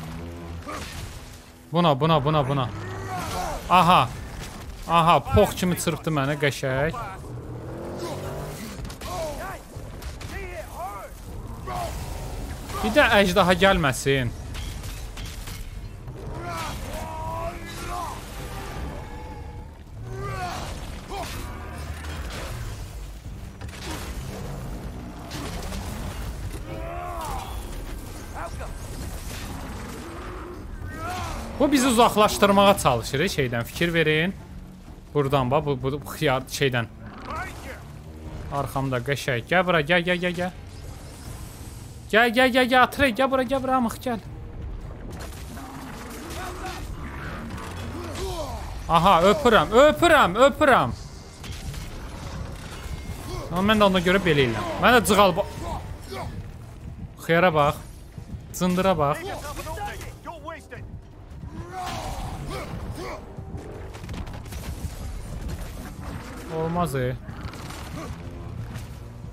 Buna, buna, buna, buna. Aha. Aha, pox kimi çırpdı məni qəşəng. Bir də əcdaha gəlməsin. Bu bizi uzaqlaşdırmağa çalışır şeydən. Fikir verin. Burdan bax bu, bu xiyar şeydən. Arxamda qəşəng. Gəl bura, gəl, gəl, gəl, gəl. Gəl, gəl, gəl, gəl, atırı, gəl bura, gəl bura, amıq, gəl. Aha, öpürəm, öpürəm, öpürəm. Amma mən də ona görə belə eləm. Mən də cığal ba- Xiyara bax. Cındıra bax. Don't waste it! Olmaz e.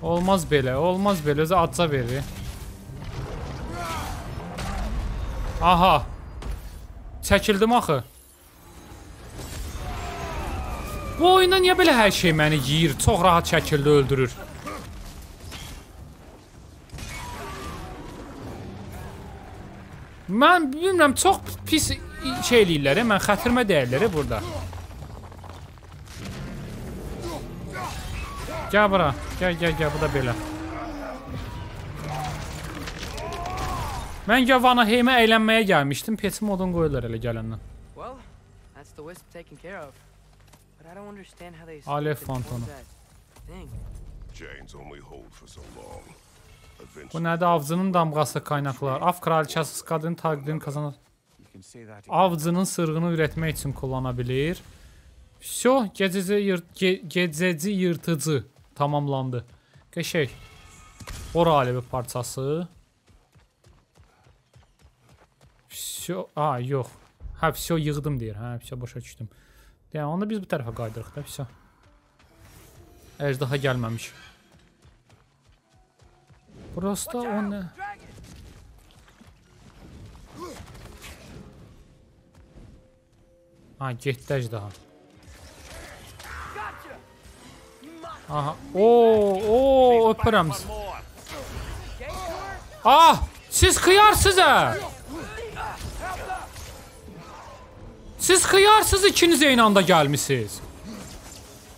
Olmaz belə, olmaz belə. Özü atsa verir. Aha. Çəkildim axı. Bu oyunda niyə belə hər şey məni yeyir? Çox rahat şəkildə öldürür. Mən bilmirəm, çox pis şey eləyirlər, e, mən xətrimə dəyərlər burada. Gəl bura. Gəl, gəl, gəl, bu da belə. Mən gəl Vanaheimə əylənməyə gəlmişdim. Peti modun qoyurlar elə gələndən. Well, that's the wisp taken care of. But I don't understand how they that thing. Chains only hold for so long. Bu nədir? Avcının damğası qaynaqlar. Av kraliçası qadın taqdirini again. Avcının sırğını ürətmək üçün kullana bilir. Gecəci yırt ge gecəci yırtıcı tamamlandı. Qəşəng. Ora alevi parçası. Vsyo, a, yox. Hə, vsyo yığdım deyir. Hə, vsyo başa düşdüm. Yəni onda biz bu tərəfə qaydırıq da, vsyo. Əjdaha gəlməmiş. Burası da o nə? Ha, getdi əjdaha. Aha. Oo, oo, öpürəm. sizi. Ah! Siz xıyarsınız ha! Siz xıyarsınız ikiniz eyni anda gəlmisiniz.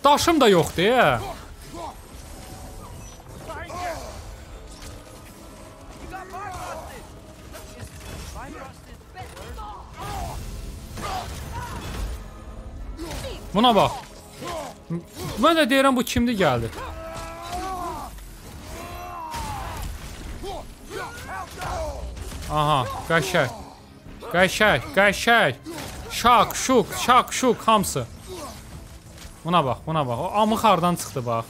Daşım da yoxdur, ya. Buna bax. Mən də deyirəm bu kimdir gəldi. Aha, qəşəng. Qəşəng, qəşəng. Şak, şuk, şak, şuk hamısı. Buna bax, buna bax. O amıq hardan çıxdı bax.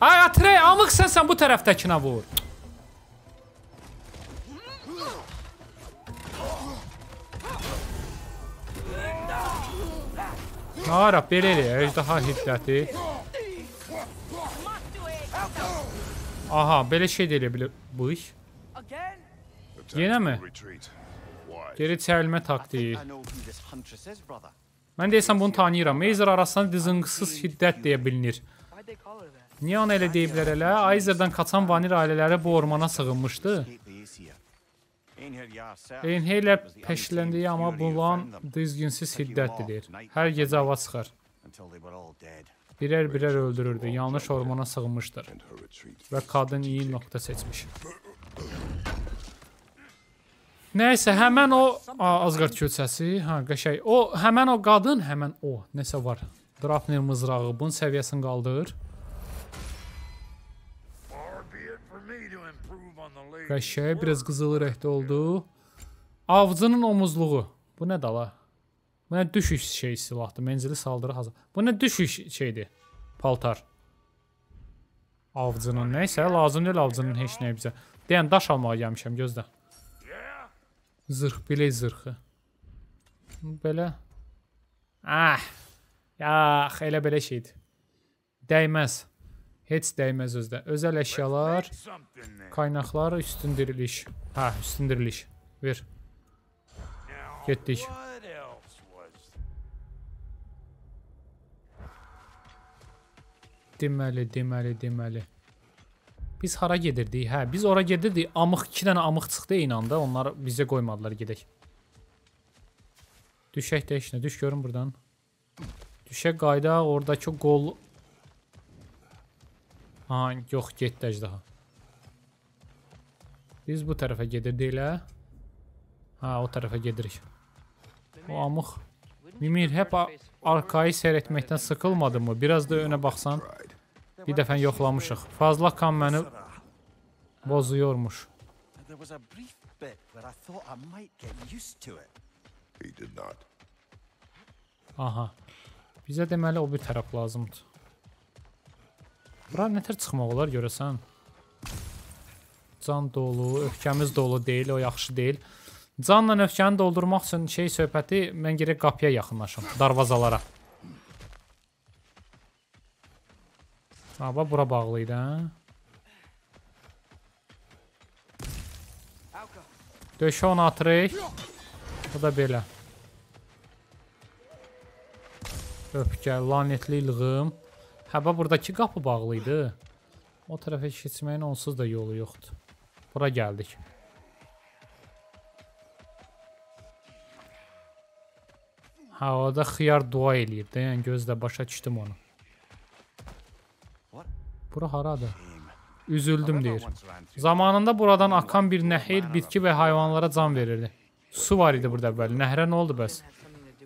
Ay Atrey, amıq sən sən bu tərəfdəkinə vur. Ara, belə elə, əjdaha hiddəti. Aha, belə şey də elə bilir Yine or mi? Geri çəkilmə taktiyi. Mən deyəsən bunu tanıyıram. Meyzer arasında dızınqısız şiddət deyə bilinir. Niyə ona elə deyiblər elə? Aizerdən qaçan vanir ailələri bu ormana sığınmışdı. Einheylə peşləndiyi amma bulan düzgünsüz şiddətlidir. Hər gecə hava dead. Birər-birər öldürürdü. Yanlış ormana sığınmışdır. Və qadın iyi nöqtə seçmiş. Nəysə, həmən o Azqar köçəsi, hə, qəşəng. O həmən o qadın, həmən o nəsə var. Drapner mızrağı bunun səviyyəsini qaldır. Qəşəng, biraz qızıl rəngdə oldu. Avcının omuzluğu. Bu nə dala? Bu nə düşüş şey silahdır. Mənzili saldırı hazır. Bu nə düşüş şeydir? Paltar. Avcının. Nəysə, lazım deyil avcının heç nəyə bizə. Deyən daş almağa gəlmişəm, gözlə. Zırx, bilək zırxı. Belə. Ah. Yax, elə belə şeydir. Dəyməz. Heç dəyməz özdə. Özəl əşyalar, qaynaqlar, üstün diriliş. Hə, üstün diriliş. Ver. Getdik. Deməli, deməli, deməli. Biz hara gedirdik? Hə, biz ora gedirdik. Amıq 2 dənə amıq çıxdı eyni anda. Onlar bizə qoymadılar gedək. Düşək də heç nə. Düş görün burdan. Düşək qayda oradakı qol Ha, yox, getdi əjdaha. Biz bu tərəfə gedirdik elə. Ha, o tərəfə gedirik. O amıq Mimir hep a- arkayı seyretməkdən sıkılmadımı? Biraz da önə baxsan. Bir dəfə yoxlamışıq. Fazla kan məni bozuyormuş. There was a brief bit where I thought I might get used to it. He did not. Aha. Bizə deməli o bir tərəf lazımdır. Bura nətər çıxmaq olar görəsən? Can dolu, öfkəmiz dolu deyil, o yaxşı deyil. Canla öfkəni doldurmaq üçün şey söhbəti mən gərək qapıya yaxınlaşım, darvazalara. Ha, bax bura bağlı idi, hə? Döşə onu atırıq. Bu da belə. Öfkə, lanetli ilğim. Hə, bax buradakı qapı bağlı idi. O tərəfə keçməyin onsuz da yolu yoxdur. Bura gəldik. Ha, orada xiyar dua eləyir də, yəni gözlə başa düşdüm onu. Bura haradır? Üzüldüm deyir. Zamanında buradan akan bir nəhir bitki və heyvanlara can verirdi. Su var idi burada əvvəl. Nəhrə nə oldu bəs?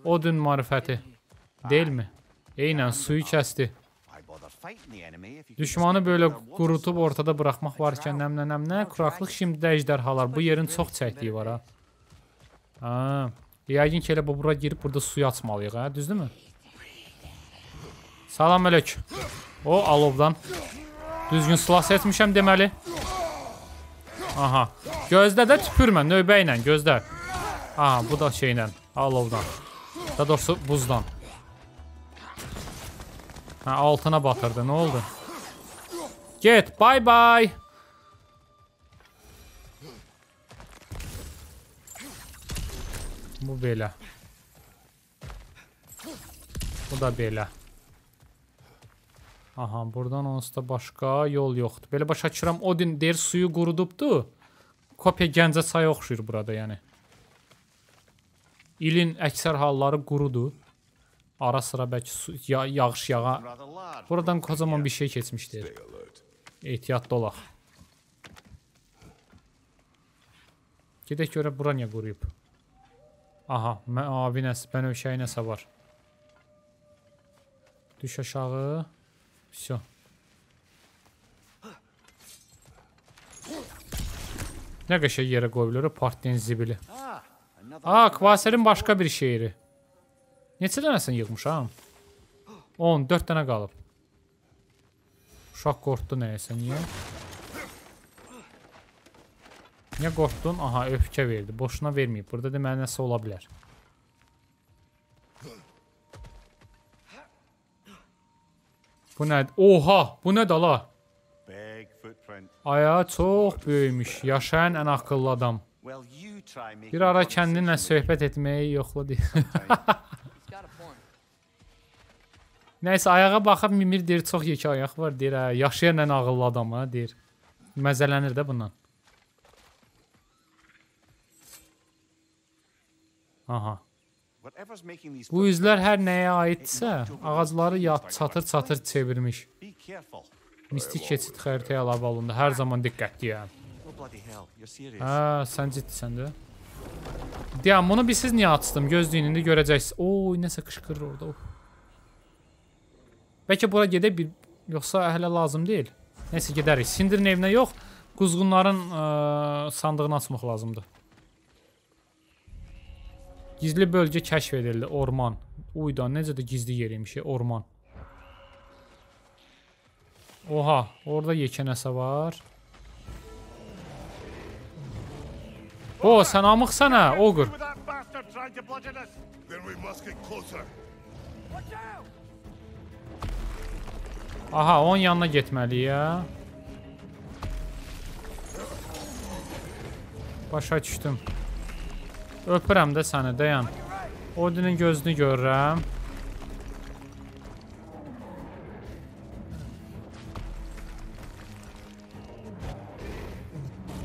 Odun marifəti. Deyilmi? Eynən suyu can Düşmanı belə qurutub ortada buraxmaq varkən nəmlə nəmlə quraqlıq şimdi də əjdərhalar. Bu yerin çox çəkdiyi var ha. Ha. Yəqin ki elə bu bura girib burada suyu açmalıyıq ha, düzdürmü? Salam əleyk. O alovdan. Düzgün silah etmişəm deməli. Aha. Gözlə də tüpürmə növbə ilə gözlə. Aha, bu da şeylə, alovdan. Daha doğrusu buzdan. Ha, altına batırdı. Nə oldu? Get, bye bye. Bu belə. Bu da belə. Aha, buradan onsuz da başqa yol yoxdur. Belə başa düşürəm, Odin deyir suyu qurudubdu. Kopya Gəncə çayı oxşuyur burada, yəni. İlin əksər halları qurudur. Ara sıra bəlkə su, ya yağış yağa. Buradan kocaman bir şey keçmişdir. Ehtiyatlı olaq. Gedək görə bura niyə quruyub? Aha, mavi nəs, bənövşəyi nəsə var. Düş aşağı. Всё. Nə qəşəng yerə qoyulur partiyın zibili. Ah, another Aa, Kvaserin başqa bir şeiri. Neçə dənəsini yığmışam? 14 dənə qalıb. Uşaq qorxdu nəyəsə, niyə? Niyə qorxdun? Aha, öfkə verdi. Boşuna verməyib. Burada deməli nəsə ola bilər. Bu nədir? Oha, bu nə dala? big footprint. Ayağı çox böyümüş. Yaşayan ən ağıllı adam. Bir ara kəndinlə söhbət etməyi yoxla deyir. Nəysə ayağa baxıb Mimir deyir çox yekə ayaq var deyir. Hə, yaşayan ən ağıllı adam ha deyir. Məzələnir də bundan. Aha. Bu üzlər hər nəyə aidsə, ağacları yat çatır-çatır çevirmiş. Mistik keçid xəritəyə əlavə olundu. Hər zaman diqqətliyəm. Oh. Hə, sən ciddisən də. Deyəm, bunu bir siz niyə açdım? Gözləyin, indi görəcəksiniz. Oy, nəsə qışqırır orada. Of. Bəlkə bura gedək bir yoxsa hələ lazım deyil. Nəsə gedərik. Sindirin evinə yox. quzğunların ə, sandığını açmaq lazımdır. Gizli bölgə kəşf edildi. Orman. Uyda necə də gizli yer imiş, e, orman. Oha, orada yekə nəsə var. O, sən amıqsan hə, Ogur. Aha, onun yanına getməliyik ya. Başa düşdüm. Öpürəm də səni, dayan. Odinin gözünü görürəm.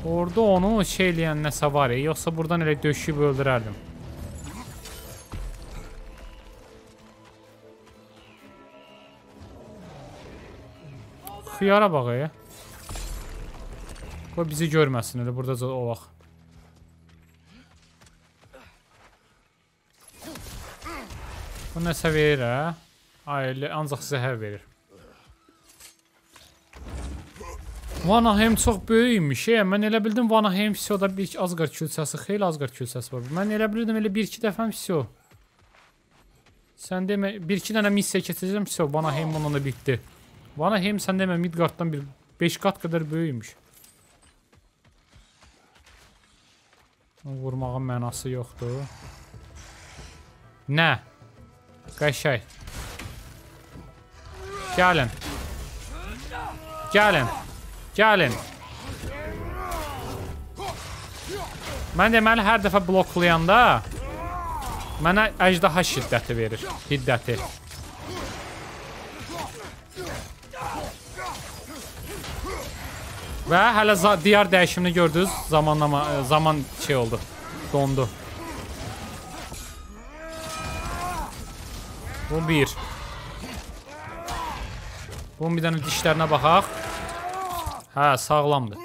Orada onu şey eləyən nəsə var ya, yoxsa buradan elə döşüb öldürərdim. Xiyara bax ya. Qoy bizi görməsin elə burdaca olaq. Bu nəsə verir hə? Ailə ancaq zəhər verir. Vanaheim çox böyükmüş. E, mən elə bildim Vanaheim fisioda bir Asgard kilsəsi, xeyli Asgard kilsəsi var. Mən elə bilirdim elə 1-2 dəfə fisio. Sən demə 1-2 dənə missiya keçəcəm fisio, Vanaheim onunla bitdi. Vanaheim sən demə Midgarddan bir 5 qat qədər böyükmüş. Vurmağın mənası yoxdur. Nə? Qəşəng. Gəlin. Gəlin. Gəlin. Mən deməli hər dəfə bloklayanda mənə əjdaha şiddəti verir. Hiddəti. Və hələ diyar dəyişimini gördünüz. Zamanlama e, zaman şey oldu. Dondu. Bu bir. Bunun bir dənə dişlərinə baxaq. Hə, sağlamdır.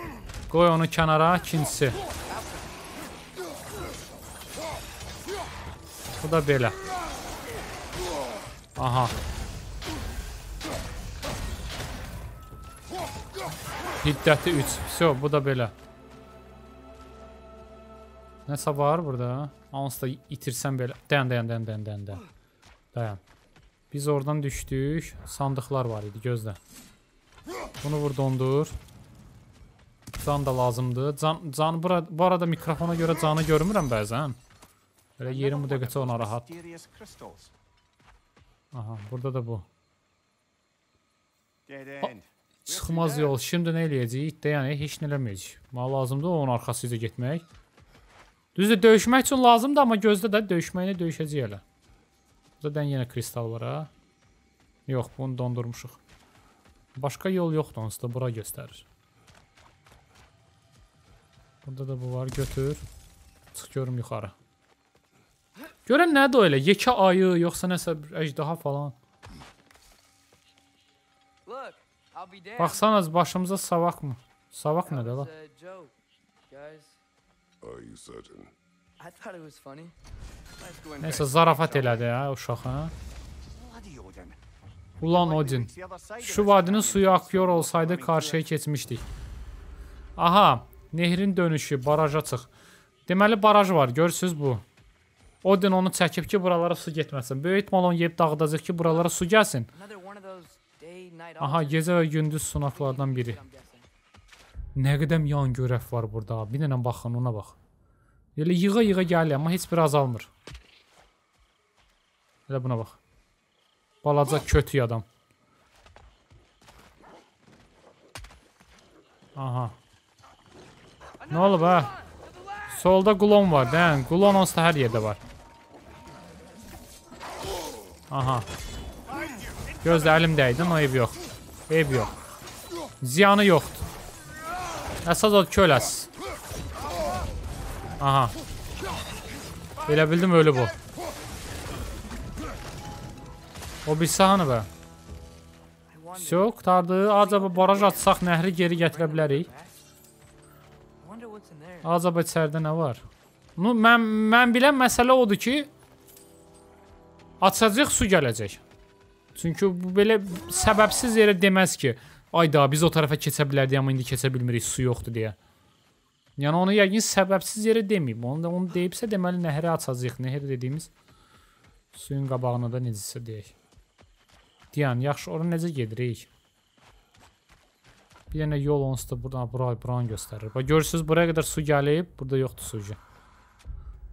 Qoy onu kənara, ikincisi. Bu da belə. Aha. Hiddəti 3. Vso, bu da belə. Nəsə var burada? Hansıda itirsəm belə. Dayan, dayan, dayan, dayan, dayan, dayan. Dayan. Biz oradan düşdük. Sandıqlar var idi, gözlə. Bunu vur dondur. Can da lazımdır. Can, can bura, bu arada mikrofona görə canı görmürəm bəzən. Belə yerim bu dəqiqə. Mysterious crystals. Aha, burada da bu. End. Çıxmaz yol. Şimdi nə eləyəcəyik? De, yəni heç nə eləməyəcəyik. Mənə lazımdır onun arxasıca getmək. Düzdür, döyüşmək üçün lazımdır, amma gözlə də döyüşməyini döyüşəcəyik hələ. Burada dən yenə kristal var ha. Yox, bunu dondurmuşuq. Başqa yol yoxdur onsuz da bura göstərir. Burada da bu var, götür. Çıx görüm yuxarı. Görən nədir o elə? Yekə ayı, yoxsa nəsə bir əjdaha falan. Baxsanız başımıza savaq mı? Savaq nədir la? Are you certain? Nəysə zarafat elədi ha uşaq Odin. Ulan Odin. Şu vadinin suyu akıyor olsaydı karşıya keçmişdik. Aha, nehrin dönüşü, baraja çıx. Deməli baraj var, görürsüz bu. Odin onu çəkib ki, buralara su getməsin. Böyük ehtimal onu yeyib dağıdacaq ki, buralara su gəlsin. Aha, gecə və gündüz sunaqlardan biri. Nə qədər yan görəv var burada. Bir dənə baxın, ona bax. Elə yığa-yığa gəlir, amma heç bir azalmır. Elə buna bax. Balaca kötü adam. Aha. Nə olub ha? Solda Glon var, dən. Glon onsuz da hər yerdə var. Aha. Gözlə əlim dəydi, o ev yox. Ev yox. Ziyanı yoxdur. Əsas o köləs. Aha. Elə bildim ölü bu. O bir sahanı bə. I wonder, Çox qurtardı. Acaba baraj atsaq nəhri geri gətirə bilərik. I wonder what's in there. Acaba içəridə nə var? Ну, mən mən bilən məsələ odur ki, açacaq su gələcək. Çünki bu belə səbəbsiz yerə deməz ki, Ayda biz o tərəfə keçə bilərdik, amma indi keçə bilmirik, su yoxdur deyə. Yəni onu yəqin səbəbsiz yerə deməyib. Onu da onu deyibsə, deməli nəhri açacağıq. Nəhər dediyimiz suyun qabağına da necəsə deyək. Deyən, yaxşı, ora necə gedirik? Bir dənə yol onsuz da buradan bura buranı göstərir. Bax görürsüz buraya qədər su gəlib, burada yoxdur sucu.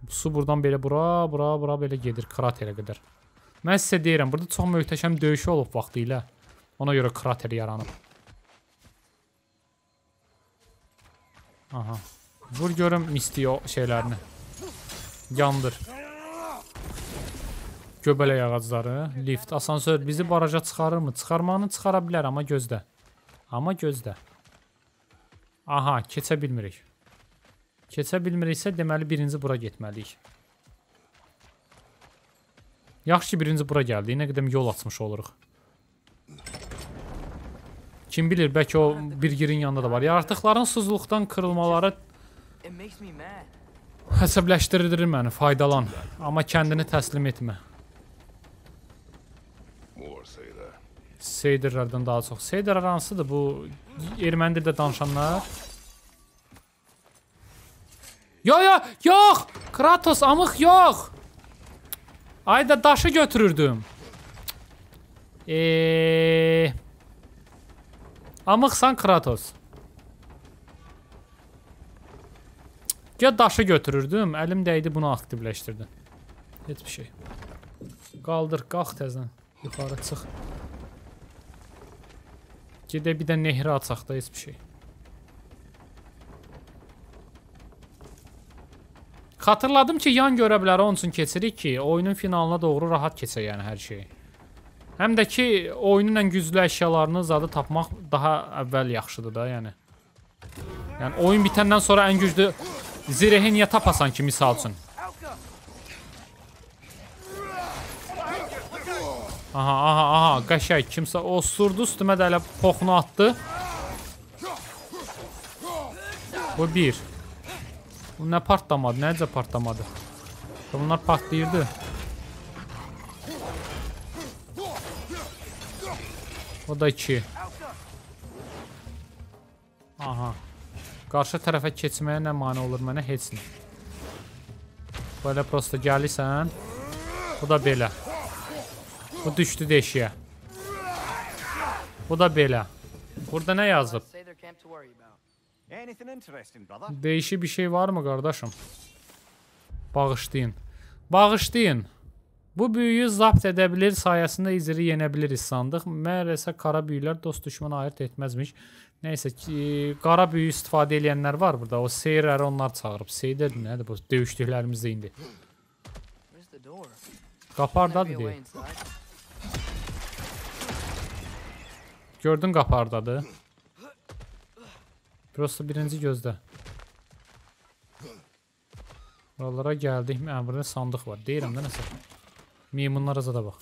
Su buradan belə bura, bura, bura belə gedir kraterə qədər. Mən sizə deyirəm, burada çox möhtəşəm döyüş olub vaxtı ilə. Ona görə krater yaranıb. Aha. Vur görüm misti o şeylərini. Yandır. Göbələk ağacları, lift, asansör bizi baraja çıxarırmı? Çıxarmağını çıxara bilər, amma gözlə. Amma gözlə. Aha, keçə bilmirik. Keçə bilmiriksə, deməli birinci bura getməliyik. Yaxşı ki, birinci bura gəldi. Nə qədəm yol açmış oluruq. Kim bilir, bəlkə o bir girin yanında da var. Yaratıqların suzluqdan kırılmaları It makes me mad. əsəbləşdirir məni, faydalan. Amma kəndini təslim etmə. More say that. Seydirlərdən daha çox. Seydər hansıdır bu erməni dildə danışanlar? Yo yo yox! Kratos amıq yox! Ayda daşı götürürdüm. Eee Amıqsan Kratos. Ya daşı götürürdüm, əlim dəydi bunu aktivləşdirdi. Heç bir şey. Qaldır, qalx təzən. Yuxarı çıx. Gedə bir də nehri açaq da heç bir şey. Xatırladım ki, yan görəbləri onun üçün keçirik ki, oyunun finalına doğru rahat keçə yəni hər şey. Həm də ki, oyunun ən güclü əşyalarını zadı tapmaq daha əvvəl yaxşıdır da, yəni. Yəni oyun bitəndən sonra ən güclü zirehi niyə tapasan ki, misal üçün? Aha, aha, aha, qəşəng. Kimsə o surdu üstümə də elə poxunu atdı. Bu bir. Bu nə partlamadı, necə partlamadı? Bunlar partlayırdı. O da iki. Aha. Qarşı tərəfə keçməyə nə mane olur mənə? Heç nə. Belə prosta gəlirsən. Bu da belə. Bu düşdü deşiyə. Bu da belə. Burada nə yazıb? Say their camp to worry about. Anything interesting, brother? Değişi bir şey var mı qardaşım? Bağışlayın. Bağışlayın. Bu büyüyü zapt edə bilir sayəsində iziri yenə biliriz sandıq. Mərəsə qara büyülər dost düşmana ayırt etməzmiş. Nəysə ki, qara büyü istifadə edənlər var burada. O seyrləri onlar çağırıb. Seydir nədir bu döyüşdüklərimizdə indi. Where's the door? Might be Qapardadır a way deyə. inside. Gördün qapardadır. Prosta birinci gözdə. Buralara gəldik. Hə, burada sandıq var. Deyirəm də nəsə. Meymunlara zada bax.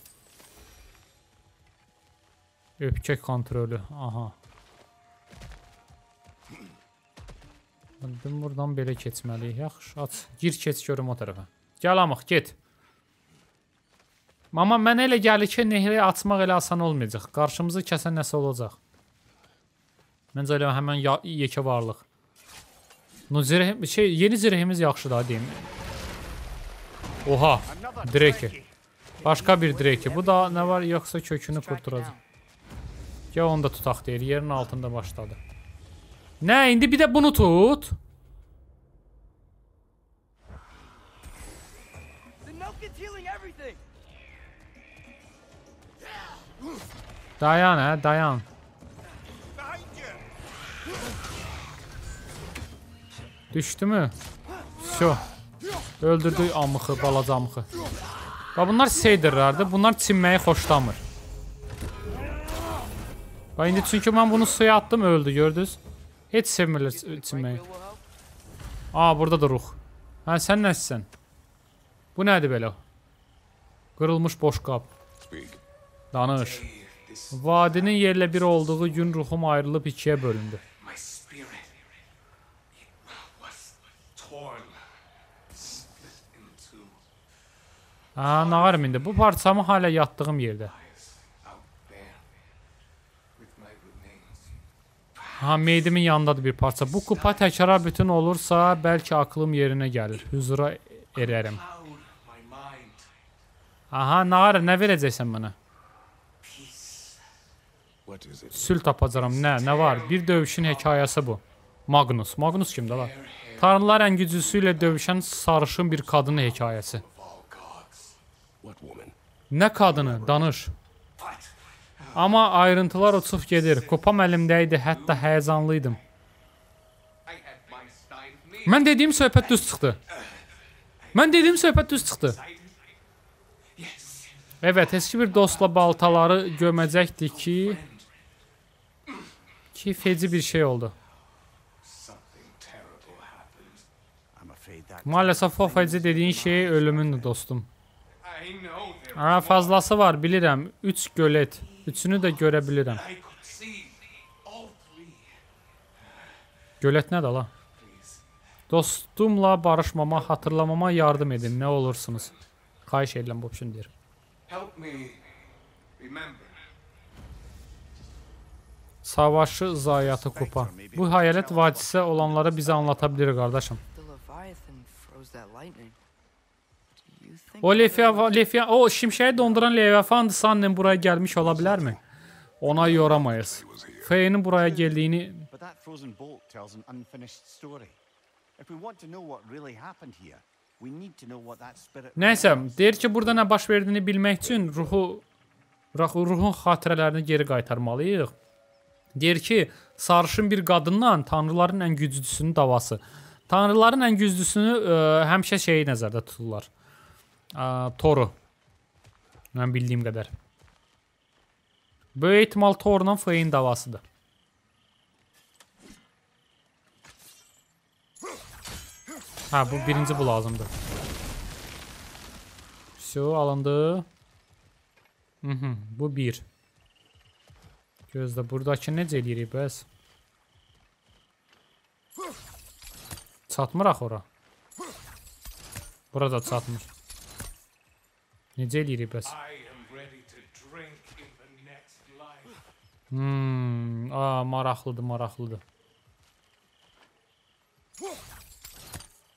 Öpkək kontrolü. Aha. Biz buradan belə keçməliyik. Yaxşı, aç. Gir keç görüm o tərəfə. Gəl amıq, get. Amma mən elə gəlir ki, nehri açmaq elə asan olmayacaq. Qarşımızı kəsən nəsə olacaq. Məncə elə həmən yekə varlıq. No zireh şey yeni zirehimiz yaxşıdır ha deyim. Oha, Drake. Başqa bir Drake. Bu da nə var yoxsa kökünü down. Ya onu da tutaq deyir. Yerin altında başladı. Nə, indi bir də bunu tut. Dayan hə, dayan. You! Düşdümü? Şo. Öldürdü amıxı, balaca amıxı. Bax bunlar seydirlərdir. Bunlar çinməyi xoşlamır. Bax indi çünki mən bunu suya attım, öldü, gördünüz? Heç sevmirlər ç- Right çinməyi. wheel will help. Aa, burada da ruh. Hə, sən nəsən? Bu nədir belə? Qırılmış boş qab. Speak. Danış. Vadinin yerlə bir olduğu gün ruhum ayrılıb ikiyə bölündü. My spirit it was torn, split in two. Ha, nağarım indi. Bu parçamı hala yatdığım yerdə. Ha, meydimin yanındadır bir parça. Bu kupa təkrar bütün olursa, bəlkə aklım yerinə gəlir. Huzura erərim. Aha, Nara, nə verəcəksən mənə? Sül tapacağam. Nə, nə var? Bir döyüşün hekayəsi bu. Magnus. Magnus kimdə var? Tanrılar ən güclüsü ilə döyüşən sarışın bir qadının hekayəsi. Nə qadını? Danış. Amma ayrıntılar uçub gedir. Kupam əlimdə idi, hətta həyəcanlıydım. I had my stein with me. Mən dediyim söhbət düz çıxdı. Mən dediyim söhbət düz çıxdı. Evet, eski bir dostla baltaları göməcəkdik ki, ki feci bir şey oldu. Maalesef o feci dediğin şey ölümündür dostum. Ha, fazlası var, bilirəm. 3 gölet. Üçünü də görə bilirəm. Gölet nədir la? Dostumla barışmama, hatırlamama yardım edin, nə olursunuz. Xahiş edirəm bu üçün deyir. Savaşı zayiatı kupa. Bu hayalət vadisi olanları bizə anlata bilir qardaşım. O Lefia, Lefia, o şimşəyi donduran Leviathan'dırsa annen buraya gəlmiş ola bilərmi? Ona yoramayız. Fey'nin buraya gəldiyini Nəysə, deyir ki, burada nə baş verdiyini bilmək üçün ruhu ruh- ruhun xatirələrini geri qaytarmalıyıq. Deyir ki, sarışın bir qadınla tanrıların ən güclüsünün davası. Tanrıların ən güclüsünü ə, həmişə şeyi nəzərdə tuturlar. Ə, Toru. Mən bildiyim qədər. Böyük ehtimal Torla Feyin davasıdır. Hə, bu birinci bu lazımdır. Все, alındı. Mhm, bu 1. Gözlə, buradakı necə eləyirik bəs? Çatmır axı ora. Burada çatmır. next life. Hmm, aa, maraqlıdır, maraqlıdır.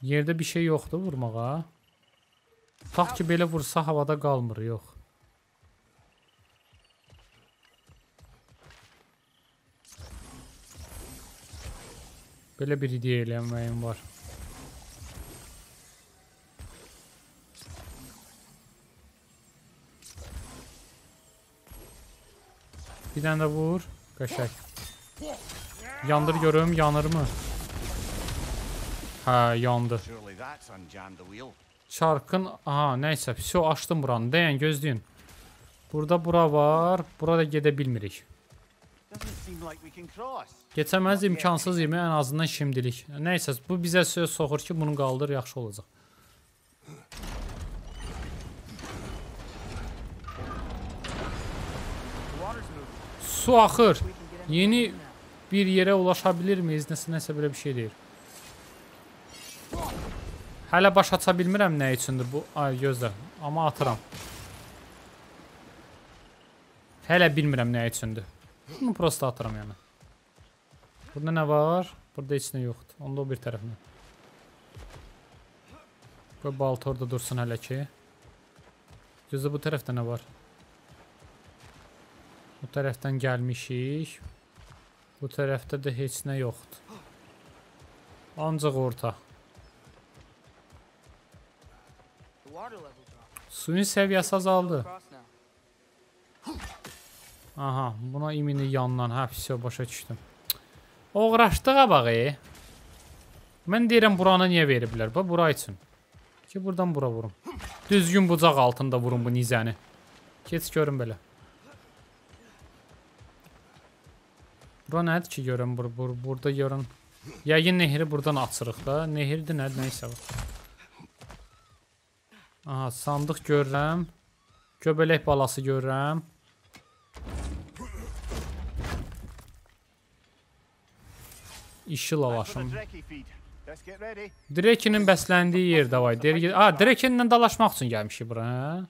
Yerdə bir şey yoxdur vurmağa. Tutaq ki, belə vursa havada qalmır, yox. Belə bir ideya eləməyim var. Bir dənə də vur. Qəşəng. Yandır görüm, yanırmı? Hə, yandı. Surely that's unjammed the wheel. Çarkın, aha, nəysə, vəsə açdım buranı. Dayan, gözləyin. Burada bura var, burada gedə bilmirik. Doesn't seem like we can cross. Keçəməz imkansız yemi ən azından şimdilik. Nəysə, bu bizə söz soxur ki, bunu qaldır, yaxşı olacaq. Su axır. We can get in Yeni bir yerə ulaşa bilirmiyiz? Nəsə, nəsə belə bir şey deyir. Hələ baş aça bilmirəm nə üçündür bu. Ay, gözlə. Amma atıram. Hələ bilmirəm nə üçündür. Bunu prosta atıram yəni. Burada nə var? Burada heç nə yoxdur. Onda o bir tərəfdən. Qoy balta orada dursun hələ ki. Gözlə bu tərəfdə nə var? Bu tərəfdən gəlmişik. Bu tərəfdə də heç nə yoxdur. Ancaq orta. Suyun səviyyəsi azaldı. Aha, buna imini yandan. Hə, vəsə başa düşdüm. Oğraşdığa bax. E. Mən deyirəm buranı niyə veriblər? Bax bura üçün. Ki burdan bura vurum. Düzgün bucaq altında vurum bu nizəni. Keç görün belə. Bura nədir ki görün bur, bur burada görün. Yəqin nehri buradan açırıq da. Nehirdir nədir nəysə. Aha, sandıq görürəm. Göbələk balası görürəm. İşi ready. Drekinin bəsləndiyi yerdə var. Dergi... A, Drekinlə dalaşmaq üçün gəlmişik bura, hə?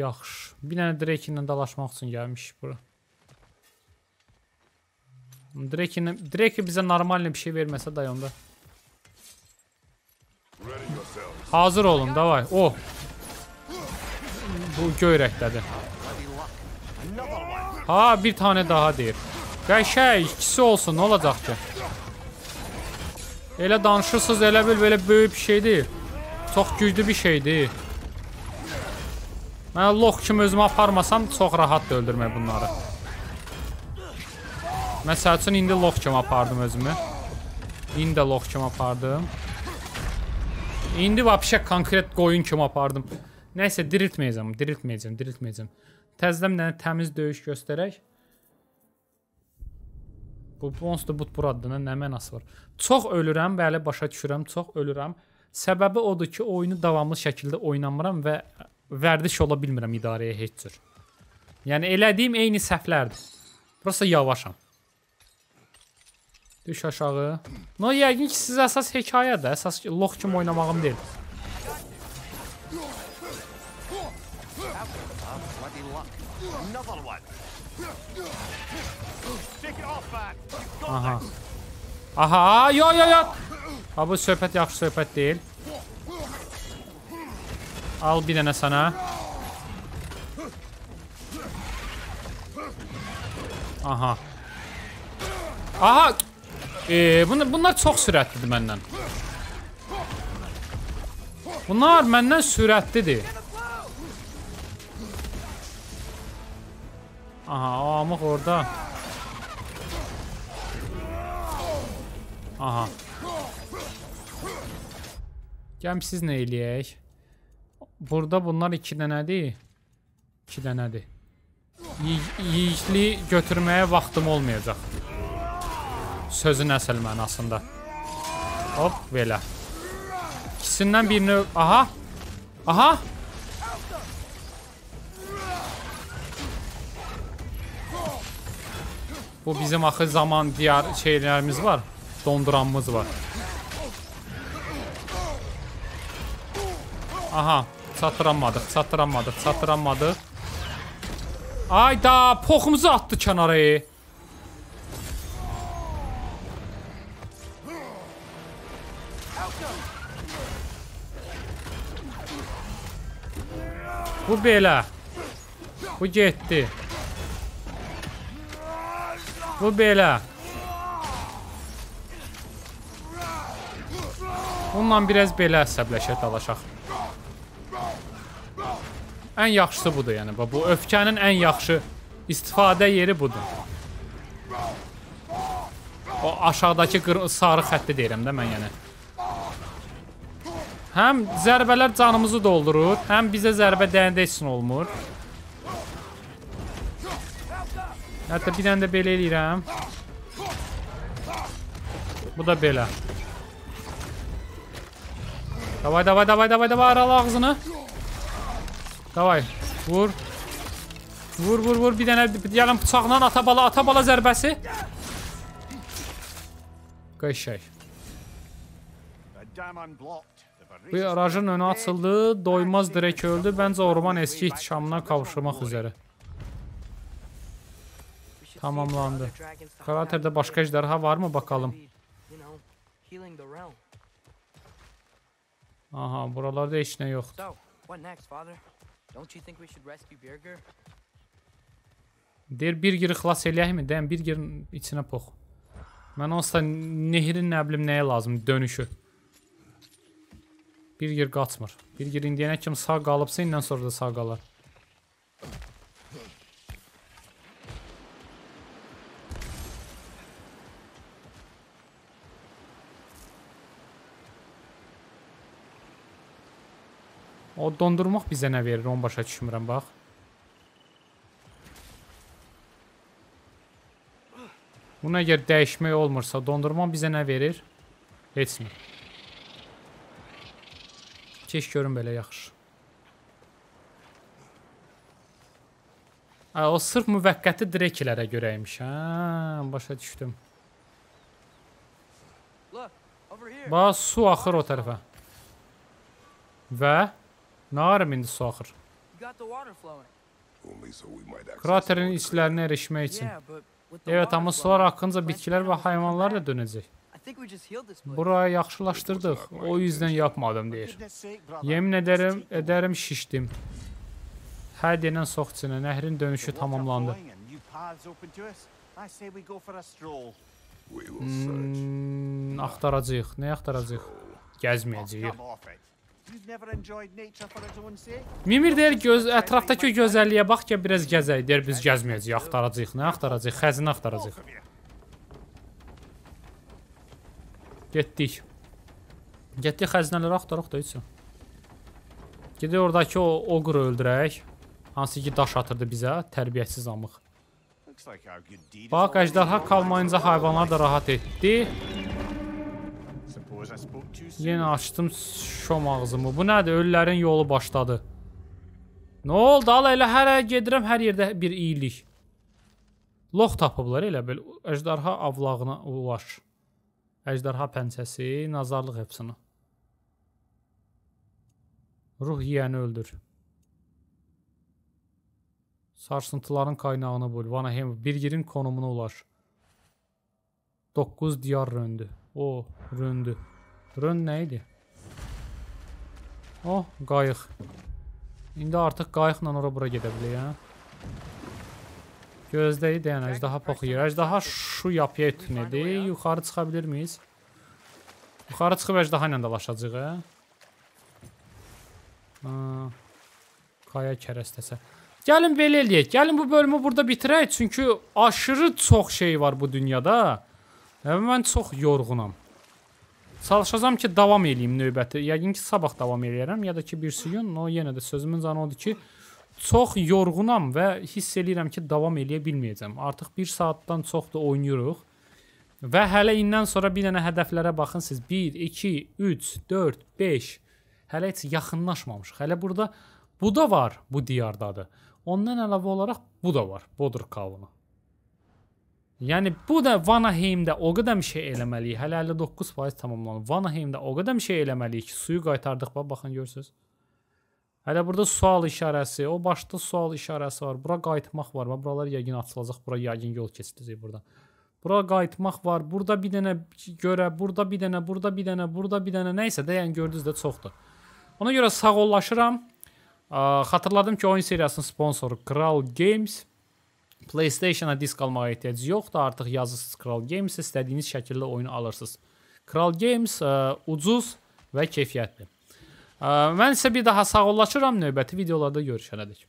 Yaxşı. Bir dənə Drekinlə dalaşmaq üçün gəlmişik bura. Drake Drake bizə normal bir şey dayanda. Ready yourselves. Hazır olun, davay. O. Bu göyrəkdədir. Ha, bir tane daha deyir. Qəşəng, ikisi olsun, nə olacaq ki? Elə danışırsınız, elə bil belə böyük bir şey deyil. Çox güclü bir şeydir. Mən lox kimi özümü aparmasam çox rahatdır öldürmək bunları. Məsəl üçün indi lox kimi apardım özümü. İndi də lox kimi apardım. İndi vəbşə konkret qoyun kimi apardım. Nəysə diriltməyəcəm, diriltməyəcəm, diriltməyəcəm. Təzədən bir dənə təmiz döyüş göstərək. Bu monster but buradır, nə nə mənası var? Çox ölürəm, bəli, başa düşürəm, çox ölürəm. Səbəbi odur ki, oyunu davamlı şəkildə oynamıram və vərdiş ola bilmirəm idarəyə heç cür. Yəni elədiyim eyni səhvlərdir. Prosta yavaşam. Düş aşağı. No, yəqin ki, siz əsas hekayədir, əsas lox kimi oynamağım deyil. Bloody luck. Another one. Take it off, man. You've got Aha. this. Aha, yo yo yo. Ha bu söhbət yaxşı söhbət deyil. Al bir dənə sənə. Aha. Aha. Ee, bunlar, bunlar çox sürətlidir məndən. Bunlar məndən sürətlidir. Aha, o amıq orada. Aha. Gəlm siz nə eləyək? Burada bunlar 2 dənədir. 2 dənədir. Yi- Yiyikli götürməyə vaxtım olmayacaq. Sözün əsl mənasında. Hop, belə. İkisindən birini... Aha! Aha! Bu bizim axı zaman diyar şeylərimiz var. Donduranımız var. Aha, çatdıramadıq, çatdıramadıq, çatdıramadıq. Ayda, poxumuzu atdı kənara. Bu belə. Bu getdi. Bu belə. Bununla biraz belə əsəbləşə dalaşaq. Ən yaxşısı budur, yəni bu öfkənin ən yaxşı istifadə yeri budur. O aşağıdakı sarı xətti deyirəm də mən yəni. Həm zərbələr canımızı doldurur, həm bizə zərbə dəyəndə heç nə olmur. Hətta bir dənə də belə eləyirəm. Bu da belə. Davay, davay, davay, davay, davay, arala ağzını. Davay, vur. Vur, vur, vur. Bir dənə gəlin bıçaqla ata bala, ata bala zərbəsi. Qəşəng. The dam unblocked. Bu bird önü açıldı. Doymaz dirək öldü. Bəncə orman eski ihtişamına Glory. üzrə. Tamamlandı. out başqa ejderha var mı bakalım. Aha, buralarda heç nə yoxdur. Deyir bir giri xilas eləyəkmi? Deyəm bir girin içinə pox. Mən onsuz da nehrin nə bilim nəyə lazım dönüşü. Bir gir qaçmır. Bir gir indiyənə kim sağ qalıbsa indən sonra da sağ qalar. O dondurmaq bizə nə verir, onu başa düşmürəm bax. Buna əgər dəyişmək olmursa, dondurma bizə nə verir? Heç nə. Keş görün belə yaxşı. Hə, o sırf müvəqqəti drekilərə görəymiş. Hə, başa düşdüm. Bax, su axır o tərəfə. Və nə arım indi su axır? Kraterin içlərinə erişmək üçün. Evet amma sular haqqınca bitkilər və heyvanlar da dönəcək. Burayı yaxşılaşdırdıq. O yüzden yapmadım deyir. Yemin the edərim şişdim. Hər denən sox içinə. Nəhrin dönüşü tamamlandı. Hmm, axtaracağıq. Nə axtaracağıq? Gəzməyəcəyik. Mimir deyir göz ətrafdakı gözəlliyə bax ki, biraz gəzək. Deyir biz gəzməyəcəyik, axtaracağıq. Nə axtaracağıq? Xəzinə axtaracağıq. Getdik. Getdik xəzinələri axtaraq da heç. Gedək oradakı o oqru öldürək. Hansı ki daş atırdı bizə, tərbiyəsiz amıq. Bax, əjdaha qalmayınca heyvanlar da rahat etdi. Yenə açdım şom ağzımı. Bu nədir? Ölülərin yolu başladı. Nə oldu? Al elə hər gedirəm, hər yerdə bir iyilik. Lox tapıblar elə bil. Əjdarha avlağına ulaş. Əjdarha pəncəsi, nazarlıq hepsini. Ruh yiyəni öldür. Sarsıntıların qaynağını bul. Vanahem Birgirin konumuna ulaş. 9 diyar röndü. O, röndü. Rön nə idi? Oh, qayıq. İndi artıq qayıqla ora bura gedə bilir, hə? Gözləyi dayan, əjdaha poxuyur. Əjdaha şu yapıya tünedi. Yuxarı çıxa bilir miyiz? Yuxarı çıxıb əjdaha ilə dalaşacağıq, hə? Qaya kərəstəsə. Gəlin belə eləyək. Gəlin bu bölümü burada bitirək, çünki aşırı çox şey var bu dünyada. Və mən çox yorğunam. Çalışacağam ki, davam eləyim növbəti. Yəqin ki, sabah davam eləyərəm, ya da ki, birisi gün. O yenə də sözümün canı odur ki, çox yorğunam və hiss eləyirəm ki, davam eləyə bilməyəcəm. Artıq 1 saatdan çoxdur oynayırıq. Və hələ indən sonra bir dənə hədəflərə baxın siz. 1, 2, 3, 4, 5. Hələ heç yaxınlaşmamışıq. Hələ burada bu da var, bu diyardadır. Ondan əlavə olaraq bu da var, Bodur Kavunu. Yəni bu da Vanaheimdə o qədər bir şey eləməliyik. Hələ 59% tamamlanıb. Vanaheimdə o qədər bir şey eləməliyik ki, suyu qaytardıq. Bax, baxın görürsüz. Hələ burada sual işarəsi, o başda sual işarəsi var. Bura qayıtmaq var. Bax, buralar yəqin açılacaq. Bura yəqin yol keçiləcək burada. Bura qayıtmaq var. Burada bir dənə görə, burada bir dənə, burada bir dənə, burada bir dənə. Nəysə də, yəni gördünüz də çoxdur. Ona görə sağollaşıram. Xatırladım ki, oyun seriyasının sponsoru Kral Games. PlayStation-a disk almağa ehtiyac yoxdur. Artıq yazırsınız Kral Games, istədiyiniz şəkildə oyunu alırsınız. Kral Games ə, ucuz və keyfiyyətli. Mən isə bir daha sağollaşıram. Növbəti videolarda görüşənədək.